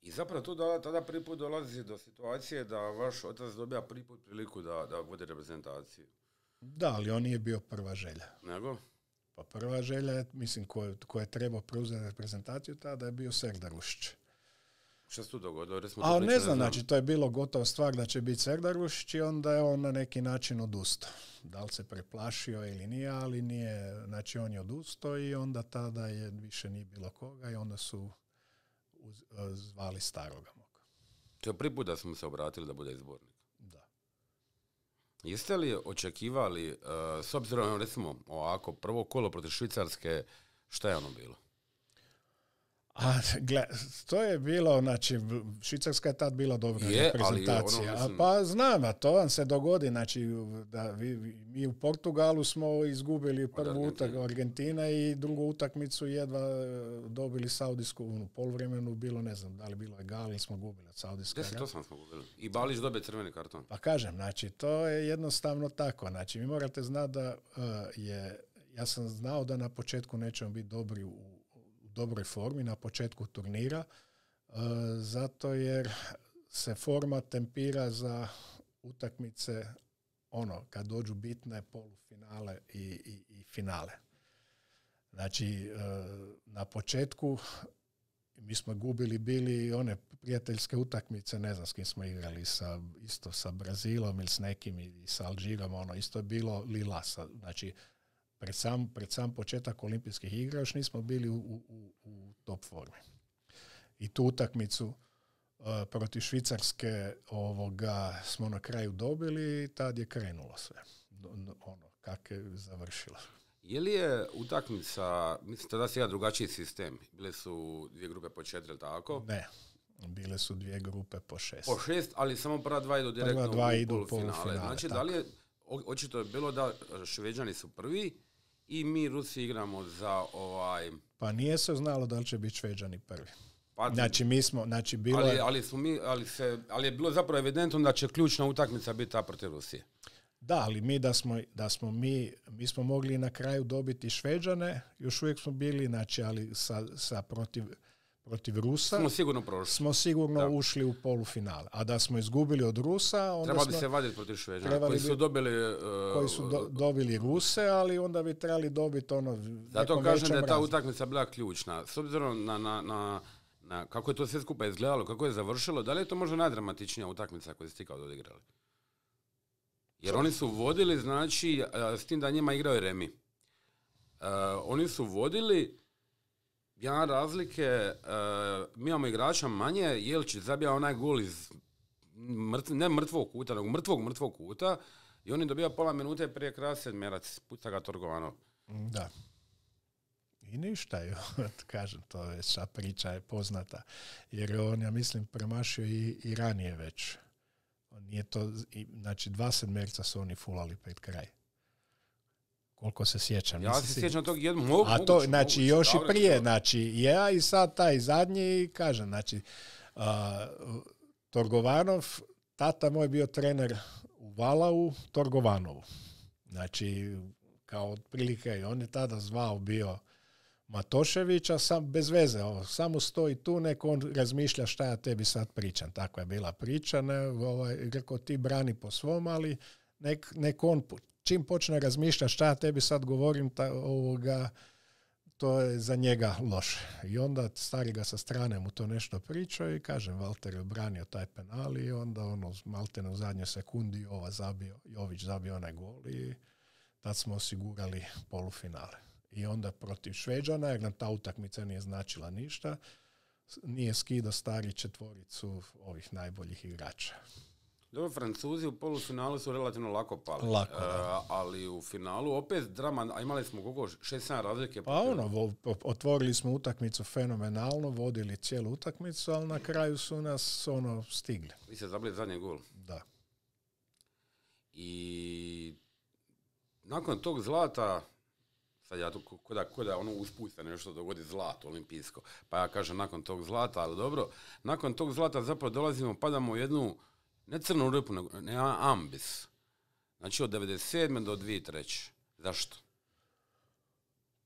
I zapravo tu da, tada prvi put dolazi do situacije da vaš otac dobija prvi put priliku da, da vodi reprezentaciju. Da, ali on nije bio prva želja. Nego? Pa prva želja mislim, ko, ko je trebao preuzeti reprezentaciju, tada je bio Serdarušić. Što se tu dogodilo? A ne znam, znači to je bilo gotova stvar da će biti Serdarušić i onda je on na neki način odustao. Da li se preplašio ili nije, ali nije, znači on je odustao i onda tada je više nije bilo koga i onda su uz, zvali staroga moga. To je prvi put da smo se obratili da bude izbornik. Da. Jeste li očekivali, uh, s obzirom, recimo, ovako, prvo kolo protiv Švicarske, šta je ono bilo? A, gle, to je bilo, znači, Švicarska je tad bila dobra je, reprezentacija. Ono, Pa znam, a to vam se dogodi, znači, da vi, mi u Portugalu smo izgubili prvu utakmicu Argentina i drugu utakmicu jedva e, dobili Saudijsku u poluvremenu, bilo, ne znam, da li bilo egal ili smo gubili od Saudijske. to smo gubili. I Balić dobije crveni karton. Pa kažem, znači, to je jednostavno tako. Znači, vi morate znati da uh, je, ja sam znao da na početku nećemo biti dobri u dobroj formi na početku turnira, e, zato jer se forma tempira za utakmice ono, kad dođu bitne polufinale i, i, i finale. Znači, e, na početku mi smo gubili bili one prijateljske utakmice, ne znam s kim smo igrali, sa, isto sa Brazilom ili s nekim i sa Alžirom, ono, isto je bilo Lila. Znači, pred sam, pred sam početak olimpijskih igra još nismo bili u, u, u top formi. I tu utakmicu uh, protiv Švicarske ovoga smo na kraju dobili i tad je krenulo sve. Ono, kak je završilo. Je li je utakmica, mislim tada si drugačiji sistem, bile su dvije grupe po četiri, tako? Ne, bile su dvije grupe po šest. Po šest, ali samo prva dva idu direktno prva dva u idu polufinale. Znači, da li je očito je bilo da Šveđani su prvi i mi Rusi igramo za ovaj... Pa nije se znalo da li će biti Šveđani prvi. Pa, Znači mi smo, znači bilo ali, ali, su mi, ali, se, ali je bilo zapravo evidentno da će ključna utakmica biti ta protiv Rusije. da, ali mi da smo, da smo mi, mi smo mogli na kraju dobiti Šveđane, još uvijek smo bili, znači, ali sa, sa protiv, protiv Rusa Smo sigurno prošli. smo sigurno Da. ušli u polufinale. A da smo izgubili od Rusa, onda Trebali bi smo, se vaditi protiv Šveđana, koji su bi- dobili... e, koji su do- dobili Ruse, ali onda bi trebali dobiti ono Zato kažem da je ta utakmica bila ključna. S obzirom na, na, na, na kako je to sve skupa izgledalo, kako je završilo, da li je to možda najdramatičnija utakmica koju ste ikad odigrali? Jer oni su vodili, znači, a, s tim da njima igrao je Remi. E, oni su vodili, jedan razlike, e, mi imamo igrača manje, Jelčić zabija onaj gol iz mrtv, ne mrtvog kuta, nego mrtvog mrtvog kuta i oni dobija pola minute prije kraja sedmerac, puca ga Torgovanov. Da. I ništa, jo, [LAUGHS] kažem, to je sa priča je poznata. Jer on, ja mislim, premašio i, i ranije već. On nije to, i, znači dva sedmerca su oni fulali pred kraj. Koliko se sjećam. Ja se sjećam tog jednog, mogu, A to, znači, još i prije, znači, ja i sad taj zadnji, kažem, znači, a, Torgovanov, tata moj bio trener u Valavu, Torgovanovu. Znači, kao otprilike, on je tada zvao bio Matoševića, sam bez veze, ovo, samo stoji tu, nek on razmišlja šta ja tebi sad pričam. Takva je bila priča, ne, ovaj, rekao ti brani po svom, ali nek, nek on, čim počne razmišljati šta ja tebi sad govorim, ta, ovoga, to je za njega loše. I onda stari ga sa strane mu to nešto pričao i kažem, Valter je obranio taj penal i onda ono, maltene u zadnjoj sekundi ova zabio, Jović zabio onaj gol i tad smo osigurali polufinale. I onda protiv Šveđana, jer nam ta utakmica nije značila ništa, nije skido stari četvoricu ovih najboljih igrača. Dobro, Francuzi u polufinalu su relativno lako pali. Lako, da. E, ali u finalu opet drama, a imali smo koliko? 6-7 razlike. Pa ono, otvorili smo utakmicu fenomenalno, vodili cijelu utakmicu, ali na kraju su nas ono stigli. Vi ste zabili zadnji gol. Da. I nakon tog zlata, sad ja tu ko- ko da, ko da ono usput se nešto dogodi zlato olimpijsko, pa ja kažem nakon tog zlata, ali dobro, nakon tog zlata zapravo dolazimo, padamo u jednu, ne crnu rupu, nego ne ambis. Znači od 97. do 2003. Zašto?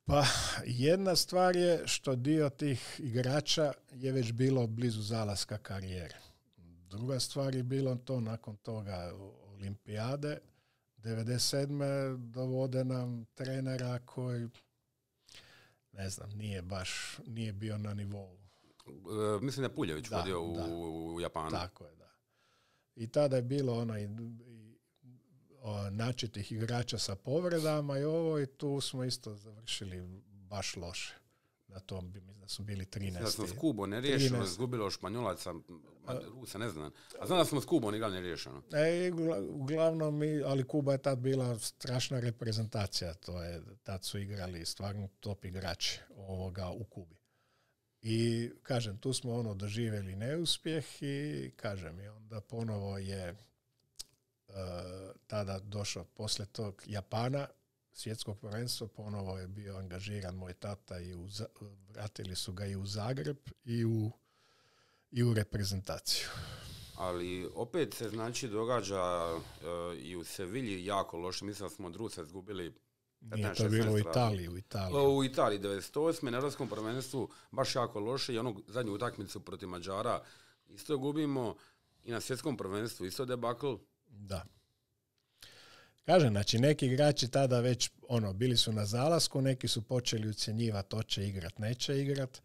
Pa jedna stvar je što dio tih igrača je već bilo blizu zalaska karijere. Druga stvar je bilo to nakon toga olimpijade. 97. dovode nam trenera koji ne znam, nije baš, nije bio na nivou. E, mislim da je Puljević vodio u, u Japanu. Tako je. I tada je bilo onaj i, o, načetih igrača sa povredama i ovo i tu smo isto završili baš loše. Na tom bi mislim da su bili 13. Da smo s Kubo neriješeno 13. izgubili od Španjolaca, Rusa ne znam. A znam da smo s Kubom igrali neriješeno. E, ugla- uglavnom, mi, ali Kuba je tad bila strašna reprezentacija. To je, tad su igrali stvarno top igrači ovoga u Kubi. I kažem, tu smo ono doživjeli neuspjeh i kažem, i onda ponovo je e, tada došao poslije tog Japana, svjetskog prvenstva, ponovo je bio angažiran moj tata i u, vratili su ga i u Zagreb i u, i u reprezentaciju. Ali opet se znači događa e, i u Sevilji jako loše. Mislim da smo od Rusa izgubili Nije 15, to bilo u 16 Italiji, u Italiji. U Italiji 98. na Europskom prvenstvu baš jako loše i onu zadnju utakmicu protiv Mađara isto gubimo i na svjetskom prvenstvu isto debakl. Da. Kažem, znači neki igrači tada već ono, bili su na zalasku, neki su počeli ucjenjivati hoće igrat, neće igrat.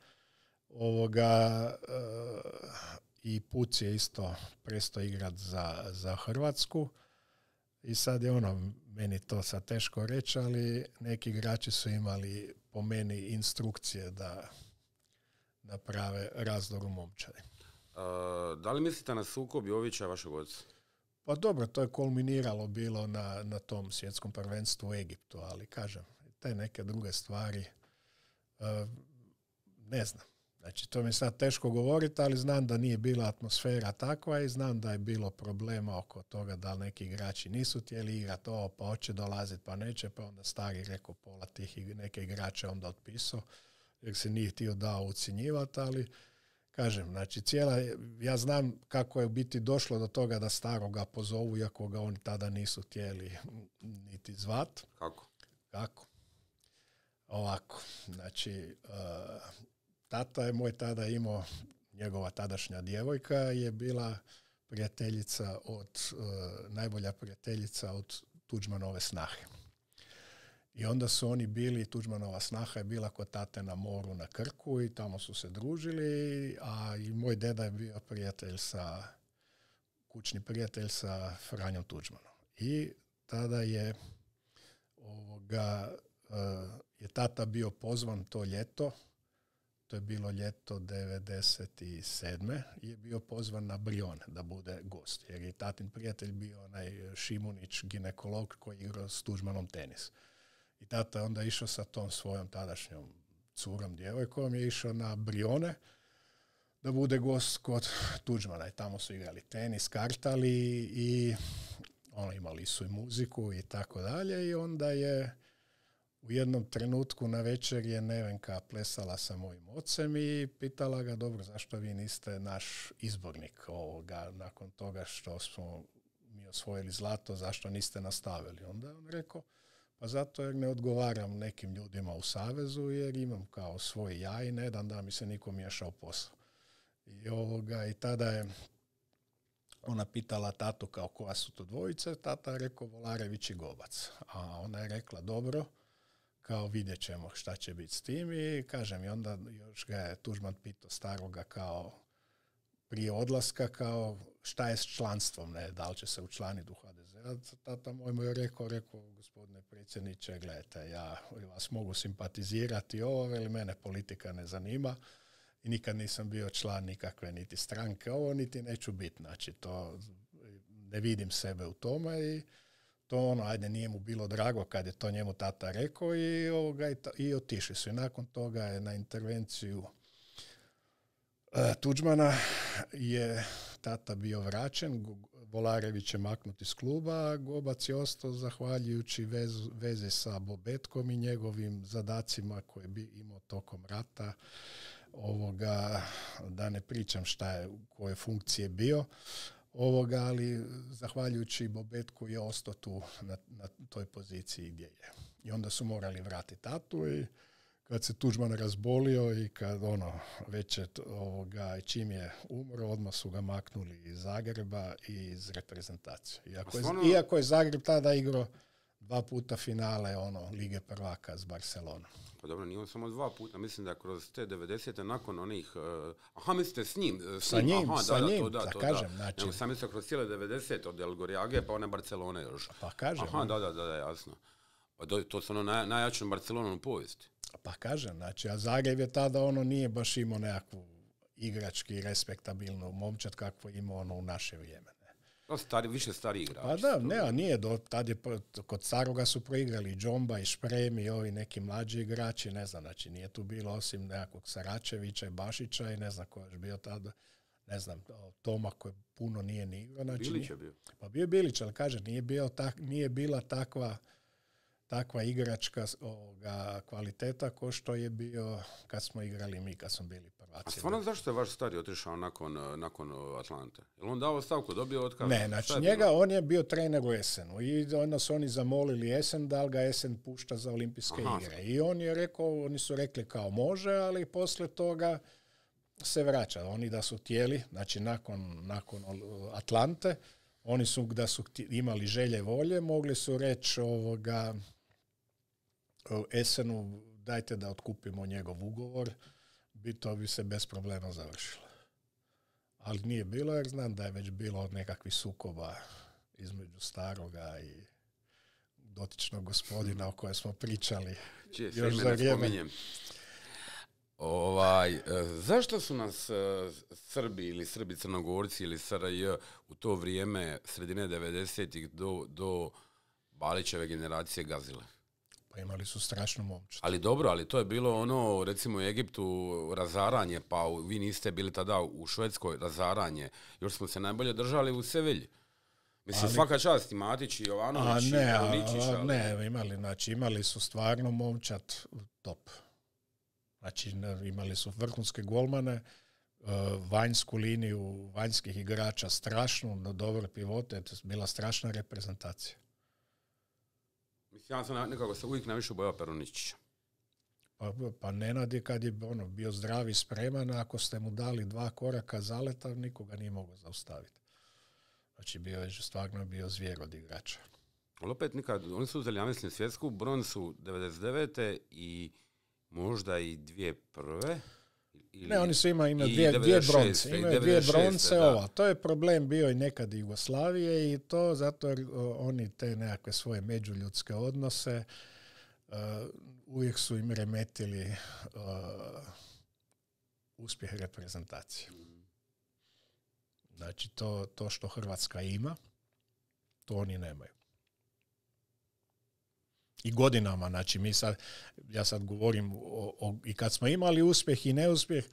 Ovoga, e, i Puc je isto presto igrat za, za Hrvatsku. I sad je ono, meni to sad teško reći, ali neki igrači su imali po meni instrukcije da naprave razdor u momčadi. Da li mislite na sukob Jovića vašeg oca? Pa dobro, to je kulminiralo bilo na, na tom svjetskom prvenstvu u Egiptu, ali kažem, te neke druge stvari, e, ne znam. Znači, to mi je sad teško govoriti, ali znam da nije bila atmosfera takva i znam da je bilo problema oko toga da neki igrači nisu htjeli igrati ovo, pa hoće dolaziti, pa neće, pa onda stari rekao pola tih neke igrače onda otpisao, jer se nije htio dao ucjenjivati, ali kažem, znači cijela, ja znam kako je biti došlo do toga da staroga pozovu, iako ga oni tada nisu htjeli [LAUGHS] niti zvat. Kako? Kako? Ovako, znači, uh, tata je moj tada imao, njegova tadašnja djevojka je bila prijateljica od, uh, najbolja prijateljica od Tuđmanove snahe. I onda su oni bili, Tuđmanova snaha je bila kod tate na moru na Krku i tamo su se družili, a i moj deda je bio prijatelj sa, kućni prijatelj sa Franjom Tuđmanom. I tada je ovoga, uh, je tata bio pozvan to ljeto to je bilo ljeto 97. je bio pozvan na Brion da bude gost. Jer je tatin prijatelj bio onaj Šimunić, ginekolog koji igrao s Tužmanom tenis. I tata je onda išao sa tom svojom tadašnjom curom, djevojkom, je išao na Brione da bude gost kod Tuđmana. Tamo su igrali tenis, kartali i ono, imali su i muziku i tako dalje. I onda je u jednom trenutku na večer je Nevenka plesala sa mojim ocem i pitala ga, dobro, zašto vi niste naš izbornik ovoga, nakon toga što smo mi osvojili zlato, zašto niste nastavili? Onda je on rekao, pa zato jer ne odgovaram nekim ljudima u Savezu, jer imam kao svoj ja i ne dam da mi se niko miješao posao. I, ovoga, I tada je ona pitala tatu kao koja su to dvojice, tata je rekao Volarević i Gobac. A ona je rekla, dobro, kao vidjet ćemo šta će biti s tim i kažem i onda još ga je Tužman pitao staroga kao prije odlaska kao šta je s članstvom, ne, da li će se učlaniti u HDZ. Tata moj mu je rekao, rekao, gospodine predsjedniče, gledajte, ja vas mogu simpatizirati ovo, ali mene politika ne zanima i nikad nisam bio član nikakve niti stranke ovo, niti neću biti. Znači, to ne vidim sebe u tome i to ono, ajde, nije mu bilo drago kad je to njemu tata rekao i, ovoga, i, i otišli su. I nakon toga je na intervenciju e, Tuđmana je tata bio vraćen, Volarević je maknut iz kluba, Gobac je ostao zahvaljujući vez, veze sa Bobetkom i njegovim zadacima koje bi imao tokom rata ovoga, da ne pričam šta je, koje funkcije bio, ovoga, ali zahvaljujući Bobetku je ostao tu na, na toj poziciji gdje je. I onda su morali vratiti tatu i kad se Tuđman razbolio i kad ono već je ovoga, čim je umro, odmah su ga maknuli iz Zagreba i iz reprezentacije. Iako je, iako je Zagreb tada igrao dva puta finale ono Lige prvaka s Barcelonom. Pa dobro, nije on samo dva puta, mislim da kroz te 90. nakon onih, uh, aha, mislite s njim? S sa njim, aha, sa da, njim, to, da, to, kažem. Da. Znači... Nego sam mislio kroz cijele 90. od El Goriage pa one Barcelone još. Pa kažem. Aha, da, da, da, da jasno. Pa do, to su ono naj, najjačom Barcelonom u povijesti. Pa kažem, znači, a Zagreb je tada ono nije baš imao nekakvu igrački respektabilnu momčad kakvo imao ono u naše vrijeme. Stari, više stari igrači. Pa da, ne, a nije, do, tad je, kod Staroga su proigrali Džomba i Šprem i ovi neki mlađi igrači, ne znam, znači nije tu bilo osim nekakvog Saračevića i Bašića i ne znam ko je bio tada, ne znam, Toma koji puno nije ni igrao. Znači, Bilić je bio. Pa bio Bilić, ali kaže, nije, bio tak, nije bila takva takva igračka ovoga, kvaliteta ko što je bio kad smo igrali mi, kad smo bili prvaci. A stvarno zašto je vaš stari otišao nakon, nakon Atlante? Je on dao stavku, dobio otkaz? Ne, znači njega, on je bio trener u Esenu i onda su oni zamolili Esen da li ga Esen pušta za olimpijske Aha. igre. I on je rekao, oni su rekli kao može, ali poslije toga se vraća. Oni da su htjeli, znači nakon, nakon Atlante, oni su da su imali želje volje, mogli su reći ovoga, Esenu dajte da otkupimo njegov ugovor, bi to bi se bez problema završilo. Ali nije bilo jer znam da je već bilo nekakvih sukoba između staroga i dotičnog gospodina o kojem smo pričali. Čije još za vrijeme. Ovaj, e, zašto su nas e, Srbi ili Srbi Crnogorci ili SRJ u to vrijeme sredine 90-ih do, do Balićeve generacije gazile? Pa imali su strašnu momčad. Ali dobro, ali to je bilo ono, recimo u Egiptu, razaranje, pa vi niste bili tada u Švedskoj, razaranje. Još smo se najbolje držali u Sevilji. Mislim, svaka čast i Matić i Jovanović a ne, i Ne, imali, znači, imali su stvarno momčad top. Znači, imali su vrhunske golmane, e, vanjsku liniju vanjskih igrača strašnu, no dobre pivote, to je bila strašna reprezentacija. Ja sam nekako se uvijek najviše bojao Peroničića. Pa, pa Nenad je kad je ono, bio zdrav i spreman, ako ste mu dali dva koraka zaleta, nikoga nije mogao zaustaviti. Znači bio je stvarno bio zvijer od igrača. Ali opet nikad, oni su uzeli, ja mislim, svjetsku broncu 99. i možda i dvije prve. Ili, ne, oni su imali ima dvije, dvije bronce. Imaju dvije bronce, ova. To je problem bio i nekad Jugoslavije i to zato jer oni te nekakve svoje međuljudske odnose uh, uvijek su im remetili uh, uspjeh reprezentacije. Znači to, to što Hrvatska ima, to oni nemaju. I godinama, znači mi sad, ja sad govorim o, i kad smo imali uspjeh i neuspjeh,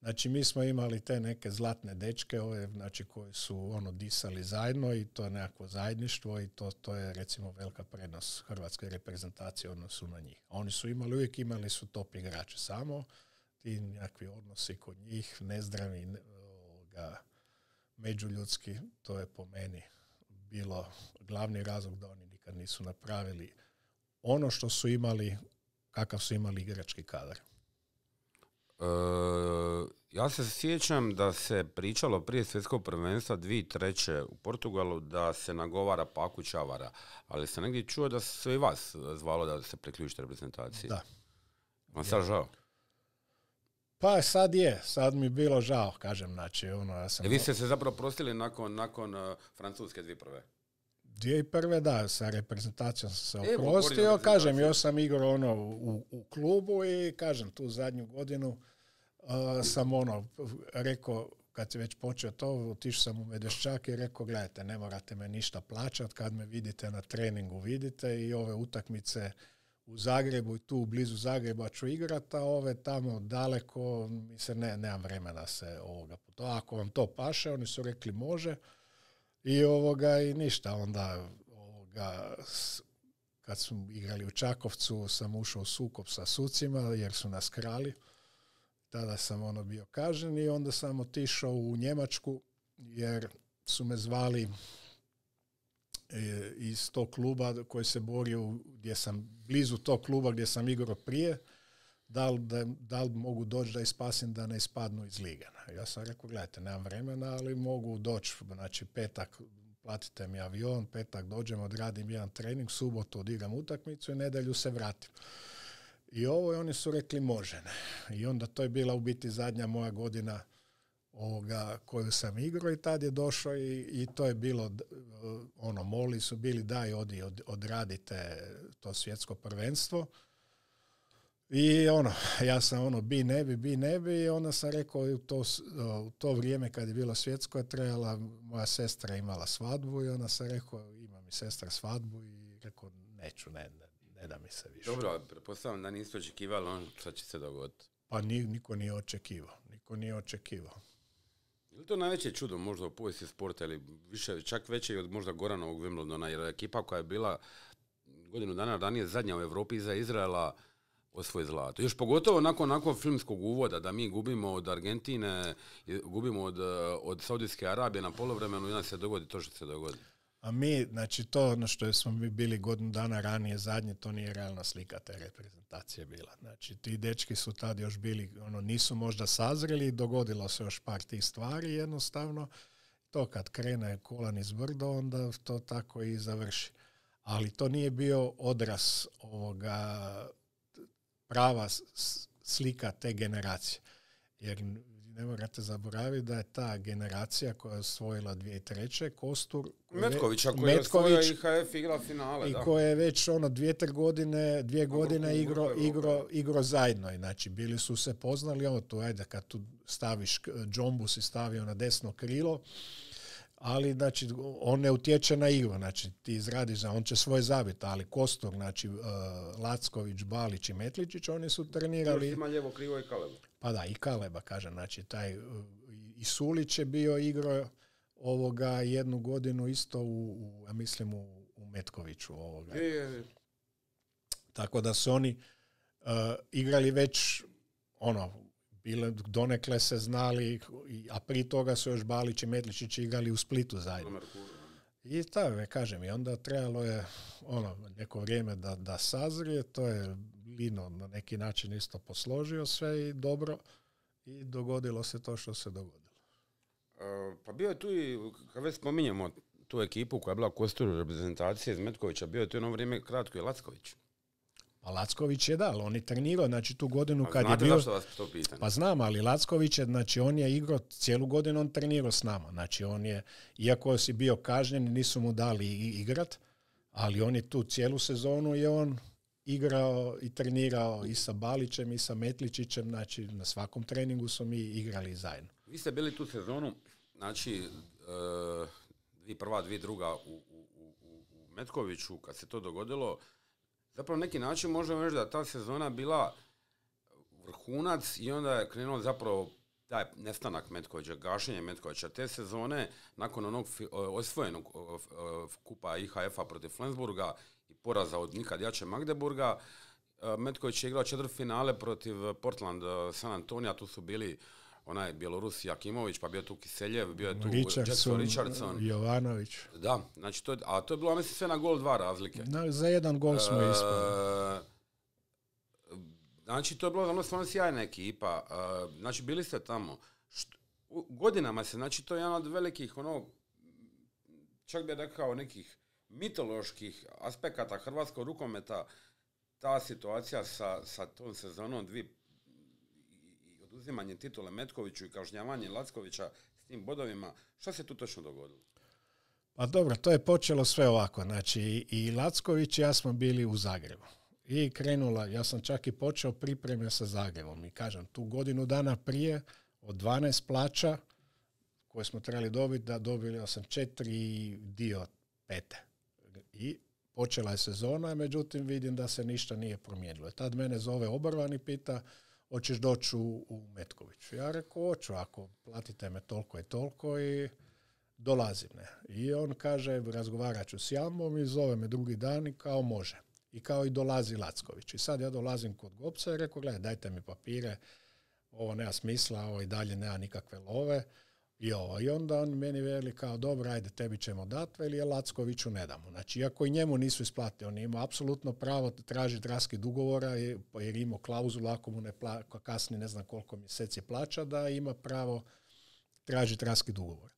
znači mi smo imali te neke zlatne dečke, ove, znači koji su ono disali zajedno i to je nekakvo zajedništvo i to, to je recimo velika prednost hrvatske reprezentacije odnosu na njih. Oni su imali, uvijek imali su top igrače, samo ti nekakvi odnosi kod njih, nezdravi, ovoga, međuljudski, to je po meni bilo glavni razlog da oni nikad nisu napravili ono što su imali, kakav su imali igrački kadar. E, ja se sjećam da se pričalo prije svjetskog prvenstva dvi treće u Portugalu da se nagovara Paku Čavara, ali sam negdje čuo da se i vas zvalo da se priključite reprezentaciji. Da. Vam sad žao? Pa sad je, sad mi bilo žao, kažem, znači, ono, ja sam... E vi ste se zapravo prostili nakon, nakon uh, Francuske dvije prve? Dvije prve, da, sa reprezentacijom sam se oprostio, kažem, još sam igrao ono u, u, klubu i kažem, tu zadnju godinu uh, sam ono, rekao, kad si već počeo to, otišao sam u Medeščak i rekao, gledajte, ne morate me ništa plaćati, kad me vidite na treningu vidite i ove utakmice u Zagrebu i tu blizu Zagreba ću igrati, a ove tamo daleko, mi se ne, nemam vremena se ovoga to Ako vam to paše, oni su rekli može i ovoga i ništa. Onda ovoga, kad smo igrali u Čakovcu, sam ušao u sukob sa sucima jer su nas krali. Tada sam ono bio kažen i onda sam otišao u Njemačku jer su me zvali E, iz tog kluba koji se borio gdje sam blizu tog kluba gdje sam igrao prije, da li, da, da li mogu doći da ispasim da ne ispadnu iz lige. Ja sam rekao, gledajte, nemam vremena, ali mogu doći, znači petak platite mi avion, petak dođem, odradim jedan trening, subotu odigram utakmicu i nedjelju se vratim. I ovo i oni su rekli može. I onda to je bila u biti zadnja moja godina ovoga, koju sam igrao i tad je došao i, i to je bilo, ono, moli su bili daj odi od, odradite to svjetsko prvenstvo. I ono, ja sam ono, bi ne bi, bi ne bi i onda sam rekao u to, u to vrijeme kad je bilo svjetsko je trebala, moja sestra imala svadbu i onda sam rekao ima mi sestra svadbu i rekao neću, ne, ne, ne da mi se više. Dobro, pretpostavljam da niste očekivali ono što će se dogoditi. Pa ni, niko nije očekivao, niko nije očekivao. Je li to najveće čudo možda u povijesti sporta ili više, čak veće od možda Goranovog Wimbledona, jer ekipa koja je bila godinu dana ranije zadnja u Europi iza Izraela osvoji zlato. Još pogotovo nakon nakon filmskog uvoda da mi gubimo od Argentine, gubimo od, od Saudijske Arabije na polovremenu i onda se dogodi to što se dogodi. A mi, znači to ono što smo mi bili godinu dana ranije zadnje, to nije realna slika te reprezentacije bila. Znači ti dečki su tad još bili, ono nisu možda sazreli, dogodilo se još par tih stvari jednostavno. To kad krene kolan iz onda to tako i završi. Ali to nije bio odraz ovoga prava slika te generacije. Jer ne morate zaboraviti da je ta generacija koja je osvojila 2003. Kostur... Metkovića koji Metković, je IHF igra finale. I koja je već ono dvije, tri godine, dvije godine igro, igro, igro zajedno. Znači, bili su se poznali, ovo tu, ajde, kad tu staviš Džombus i stavio na desno krilo, ali znači on ne utječe na igru, znači ti izradiš, on će svoj zabit, ali Kostor, znači uh, Lacković, Balić i Metličić, oni su trenirali... Ima lijevo krivo i Kaleba. Pa da, i Kaleba, kažem, znači taj, uh, i Sulić je bio igro ovoga jednu godinu isto u, u ja mislim u, u Metkoviću ovoga. Je, je, je. Tako da su oni uh, igrali već ono, bile, donekle se znali, a prije toga su još Balić i Medličić igrali u Splitu zajedno. I tako, je, kažem, i onda trebalo je ono, neko vrijeme da, da sazrije, to je Lino na neki način isto posložio sve i dobro i dogodilo se to što se dogodilo. E, Pa bio je tu i, kad već spominjemo tu ekipu koja je bila u kosturu reprezentacije iz Metkovića, bio je tu jedno vrijeme kratko i Lacković. Pa Lacković je da, ali on je trenirao, znači tu godinu kad je bio... zašto vas to pitam? Pa znam, ali Lacković je, znači on je igrao cijelu godinu, on trenirao s nama. Znači on je, iako si bio kažnjen, nisu mu dali igrat, ali on je tu cijelu sezonu je on igrao i trenirao i sa Balićem i sa Metličićem, znači na svakom treningu su mi igrali zajedno. Vi ste bili tu sezonu, znači, e, dvi prva, dvi druga u, u, u- u Metkoviću, kad se to dogodilo, zapravo neki način možemo reći da ta sezona bila vrhunac i onda je krenuo zapravo taj nestanak Metkovića, gašenje Metkovića. Te sezone, nakon onog osvojenog kupa IHF-a protiv Flensburga i poraza od nikad jače Magdeburga, e, Metković je igrao četvrt finale protiv Portland e, San Antonija, tu su bili onaj Bjelorus Jakimović, pa bio tu Kiseljev, bio je tu Richardson, Richardson. Jovanović. Da, znači to a to je bilo, mislim, sve na gol dva razlike. Na, za jedan gol smo E, ispali. Znači, to je bila ono stvarno sjajna ekipa. E, znači, bili ste tamo. Št- u godinama se, znači, to je jedan od velikih, ono, čak bih rekao, nekih mitoloških aspekata hrvatskog rukometa, ta situacija sa, sa tom sezonom dvi oduzimanje titule Metkoviću i kažnjavanje Lackovića s tim bodovima. Šta se tu točno dogodilo? Pa dobro, to je počelo sve ovako. Znači, i Lacković i ja smo bili u Zagrebu. I krenula, ja sam čak i počeo pripreme sa Zagrebom. I kažem, tu godinu dana prije, od 12 plaća koje smo trebali dobiti, da dobili sam četiri dio pete. I počela je sezona, međutim vidim da se ništa nije promijenilo. Tad mene zove Obarvan i pita, hoćeš doći u, u Metković. Ja rekao, hoću, ako platite me toliko i toliko i dolazim. Ne. I on kaže, razgovarat ću s Jambom i zove me drugi dan i kao može. I kao i dolazi Lacković. I sad ja dolazim kod Gopca i rekao, gledaj, dajte mi papire, ovo nema smisla, ovo i dalje nema nikakve love. I, ovo. I onda on meni veli kao, dobro, ajde, tebi ćemo dati, veli je Lackoviću ne damo. Znači, iako i njemu nisu isplatili, on je imao apsolutno pravo tražiti raskid ugovora, je- jer je imao klauzulu, ako mu ne pla, kasni ne znam koliko mjeseci plaća, da ima pravo tražiti raskid ugovora.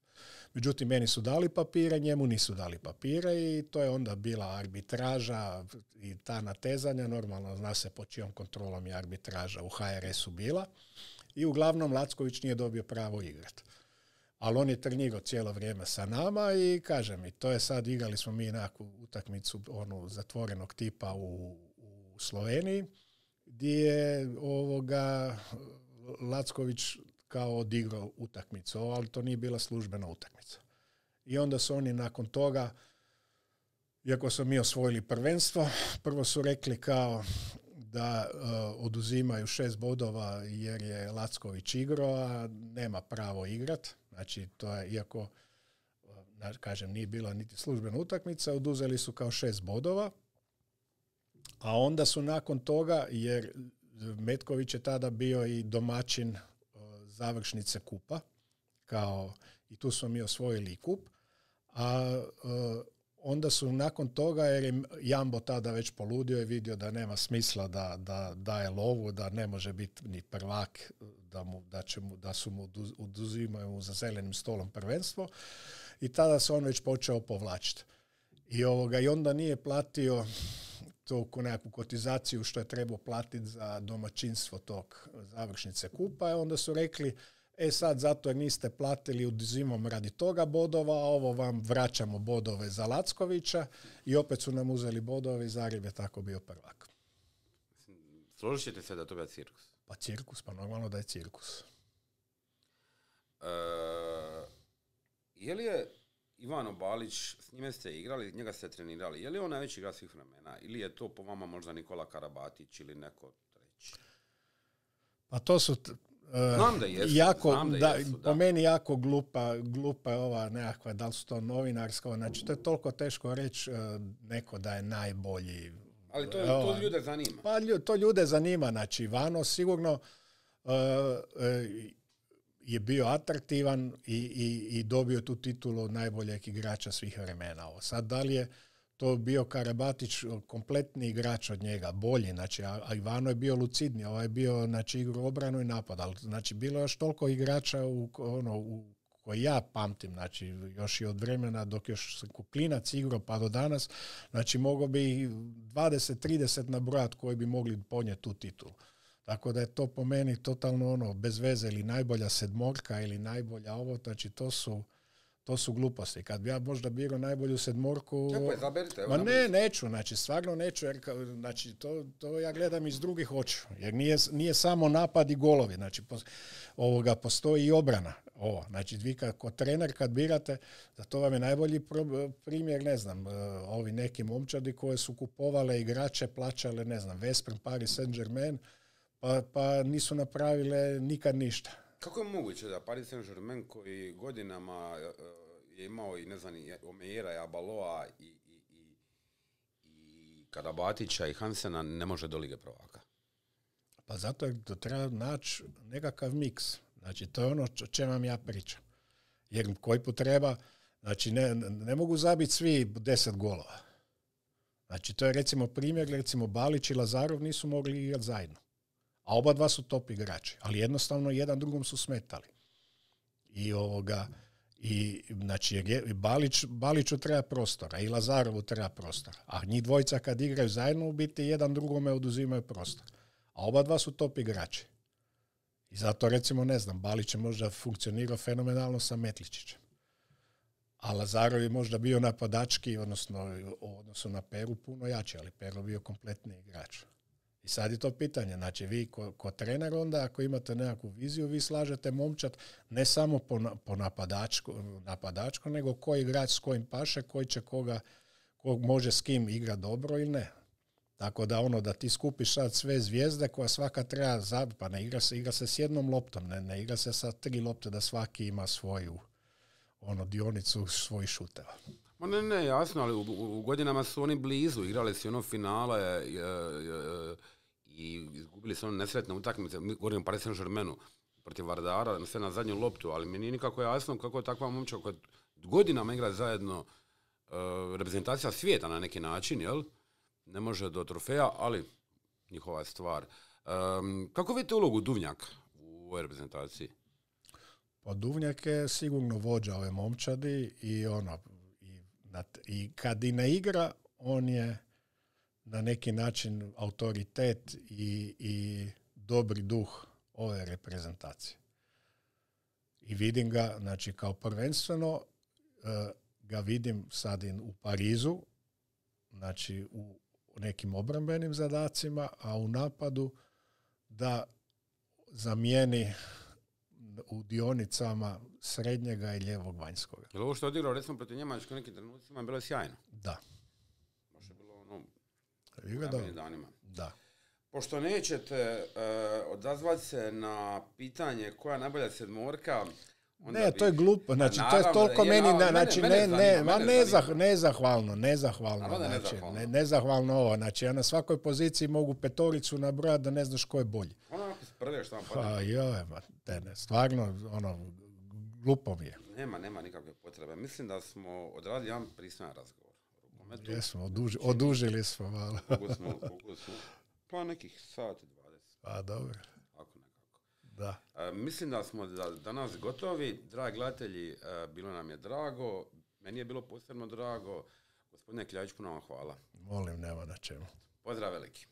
Međutim, meni su dali papire, njemu nisu dali papire i to je onda bila arbitraža i ta natezanja, normalno zna se pod čijom kontrolom je arbitraža u HRS-u bila. I uglavnom Lacković nije dobio pravo igrat. Ali on je trenirao cijelo vrijeme sa nama i kaže mi, to je sad, igrali smo mi nekakvu utakmicu onu zatvorenog tipa u, u Sloveniji, gdje je ovoga Lacković kao odigrao utakmicu, ali to nije bila službena utakmica. I onda su oni nakon toga, iako smo mi osvojili prvenstvo, prvo su rekli kao da e, oduzimaju šest bodova jer je Lacković igrao, a nema pravo igrat. Znači, to je, iako, e, kažem, nije bila niti službena utakmica, oduzeli su kao šest bodova, a onda su nakon toga, jer Metković je tada bio i domaćin e, završnice kupa, kao i tu smo mi osvojili kup, a e, onda su nakon toga, jer je Jambo tada već poludio i vidio da nema smisla da, da daje lovu, da ne može biti ni prvak, da, mu, da, će mu, da su mu oduz- oduzimaju za zelenim stolom prvenstvo i tada se on već počeo povlačiti. I, ovoga, I onda nije platio tu nekakvu kotizaciju što je trebao platiti za domaćinstvo tog završnice kupa. I onda su rekli, e sad zato jer niste platili oduzimom radi toga bodova, a ovo vam vraćamo bodove za Lackovića i opet su nam uzeli bodove i Zagreb je tako bio prvak. Složit ćete se da je to bio cirkus. Pa cirkus, pa normalno da je cirkus. E, je li je Ivano Balić, s njime ste igrali, njega ste trenirali. Je li on najveći igrač svih vremena? Ili je to po vama možda Nikola Karabatić ili neko treći? Pa to su znam da jesu. Jako, znam da, da, jesu, po meni jako glupa, glupa je ova nekakva, da li su to novinarska, znači to je toliko teško reći e, neko da je najbolji. Ali to, to ljude zanima. Pa to ljude zanima, znači Ivano sigurno uh, je bio atraktivan i, i, i dobio tu titulu najboljeg igrača svih vremena. Ovo. Sad da li je to bio Karabatić kompletni igrač od njega, bolji, znači, a Ivano je bio lucidni, ovaj je bio, znači, igru obranu i napad, ali, znači, bilo je još toliko igrača u, ono, u koji ja pamtim, znači, još i od vremena dok još se kuklinac igrao pa do danas, znači, mogo bi 20-30 nabrojat koji bi mogli ponijeti tu titulu. Tako da je to po meni totalno ono, bez veze ili najbolja sedmorka ili najbolja ovo, znači to su to su gluposti. Kad bi ja možda birao najbolju sedmorku... Ma ne, neću, znači stvarno neću, jer znači, to, to ja gledam iz drugih očiju. Jer nije, nije samo napad i golovi, znači ovoga postoji i obrana. Ovo, znači vi kao trener kad birate, za to vam je najbolji primjer, ne znam, e, ovi neki momčadi koje su kupovale igrače, plaćale, ne znam, Vespren, Paris Saint-Germain, pa, pa nisu napravile nikad ništa. Kako je moguće da Paris Saint-Germain koji godinama e, je imao i ne znam, Omejera i Abaloa i, i, i, i Karabatića i Hansena ne može do Lige prvaka? Pa zato je to treba naći nekakav miks. Znači, to je ono o čem vam ja pričam. Jer koji put treba, znači ne, ne mogu zabiti svi deset golova. Znači, to je recimo primjer, recimo Balić i Lazarov nisu mogli igrati zajedno a oba dva su top igrači, ali jednostavno jedan drugom su smetali. I ovoga, i znači Balić, Baliću treba prostora i Lazarovu treba prostora. A njih dvojica kad igraju zajedno u biti jedan drugome oduzimaju prostor. A oba dva su top igrači. I zato recimo ne znam, Balić je možda funkcionirao fenomenalno sa Metličićem. A Lazarov je možda bio napadački, odnosno u odnosu na Peru puno jači, ali Peru bio kompletni igrač. I sad je to pitanje, znači vi ko, ko trener onda ako imate nekakvu viziju, vi slažete momčat ne samo po, po napadačku, napadačku, nego koji igrač s kojim paše, koji će koga, ko može s kim igra dobro ili ne. Tako da ono da ti skupiš sad sve zvijezde koja svaka treba zad, pa ne igra se, igra se s jednom loptom, ne, ne igra se sa tri lopte da svaki ima svoju ono dionicu svojih šuteva. Ma ne, ne, jasno, ali u, godinama su oni blizu, igrali su ono finale, i izgubili su ono nesretne utakmice, mi govorimo Paris Saint-Germainu protiv Vardara, sve na zadnju loptu, ali mi nije nikako jasno kako je takva momča koja godinama igra zajedno uh, reprezentacija svijeta na neki način, jel? Ne može do trofeja, ali njihova stvar. Um, kako vidite ulogu Duvnjaka u ovoj reprezentaciji? Pa Duvnjak je sigurno vođa ove momčadi i ono, i, i kad i ne igra, on je na neki način autoritet i, i dobri duh ove reprezentacije. I vidim ga, znači kao prvenstveno e, ga vidim sad u Parizu, znači u nekim obrambenim zadacima, a u napadu da zamijeni u dionicama srednjega i ljevog vanjskoga. Jel ovo što je odigrao recimo protiv Njemačke u nekim trenucima je bilo sjajno? Da. Da. danima. Da. Pošto nećete uh, odazvati se na pitanje koja je najbolja sedmorka, Onda ne, to je glupo, znači to je toliko meni, znači ne, ne, ma nezahvalno, nezahvalno, znači, ne, nezahvalno ovo, znači ja na svakoj poziciji mogu petoricu nabrojati da ne znaš ko je bolji. Ono ako sprlješ tamo pa joj, ma, te ne, stvarno, ono, glupo mi je. Nema, nema nikakve potrebe. Mislim da smo odradili jedan pristojan razgovor. Jesmo, oduži, odužili smo malo. koliko smo, koliko smo? Pa nekih sat i dvadeset. Pa dobro. Ako nekako. Da. E, mislim da smo da, danas gotovi. Dragi gledatelji, e, bilo nam je drago. Meni je bilo posebno drago. Gospodine Kljajić, puno vam hvala. Molim, nema na čemu. Pozdrav veliki.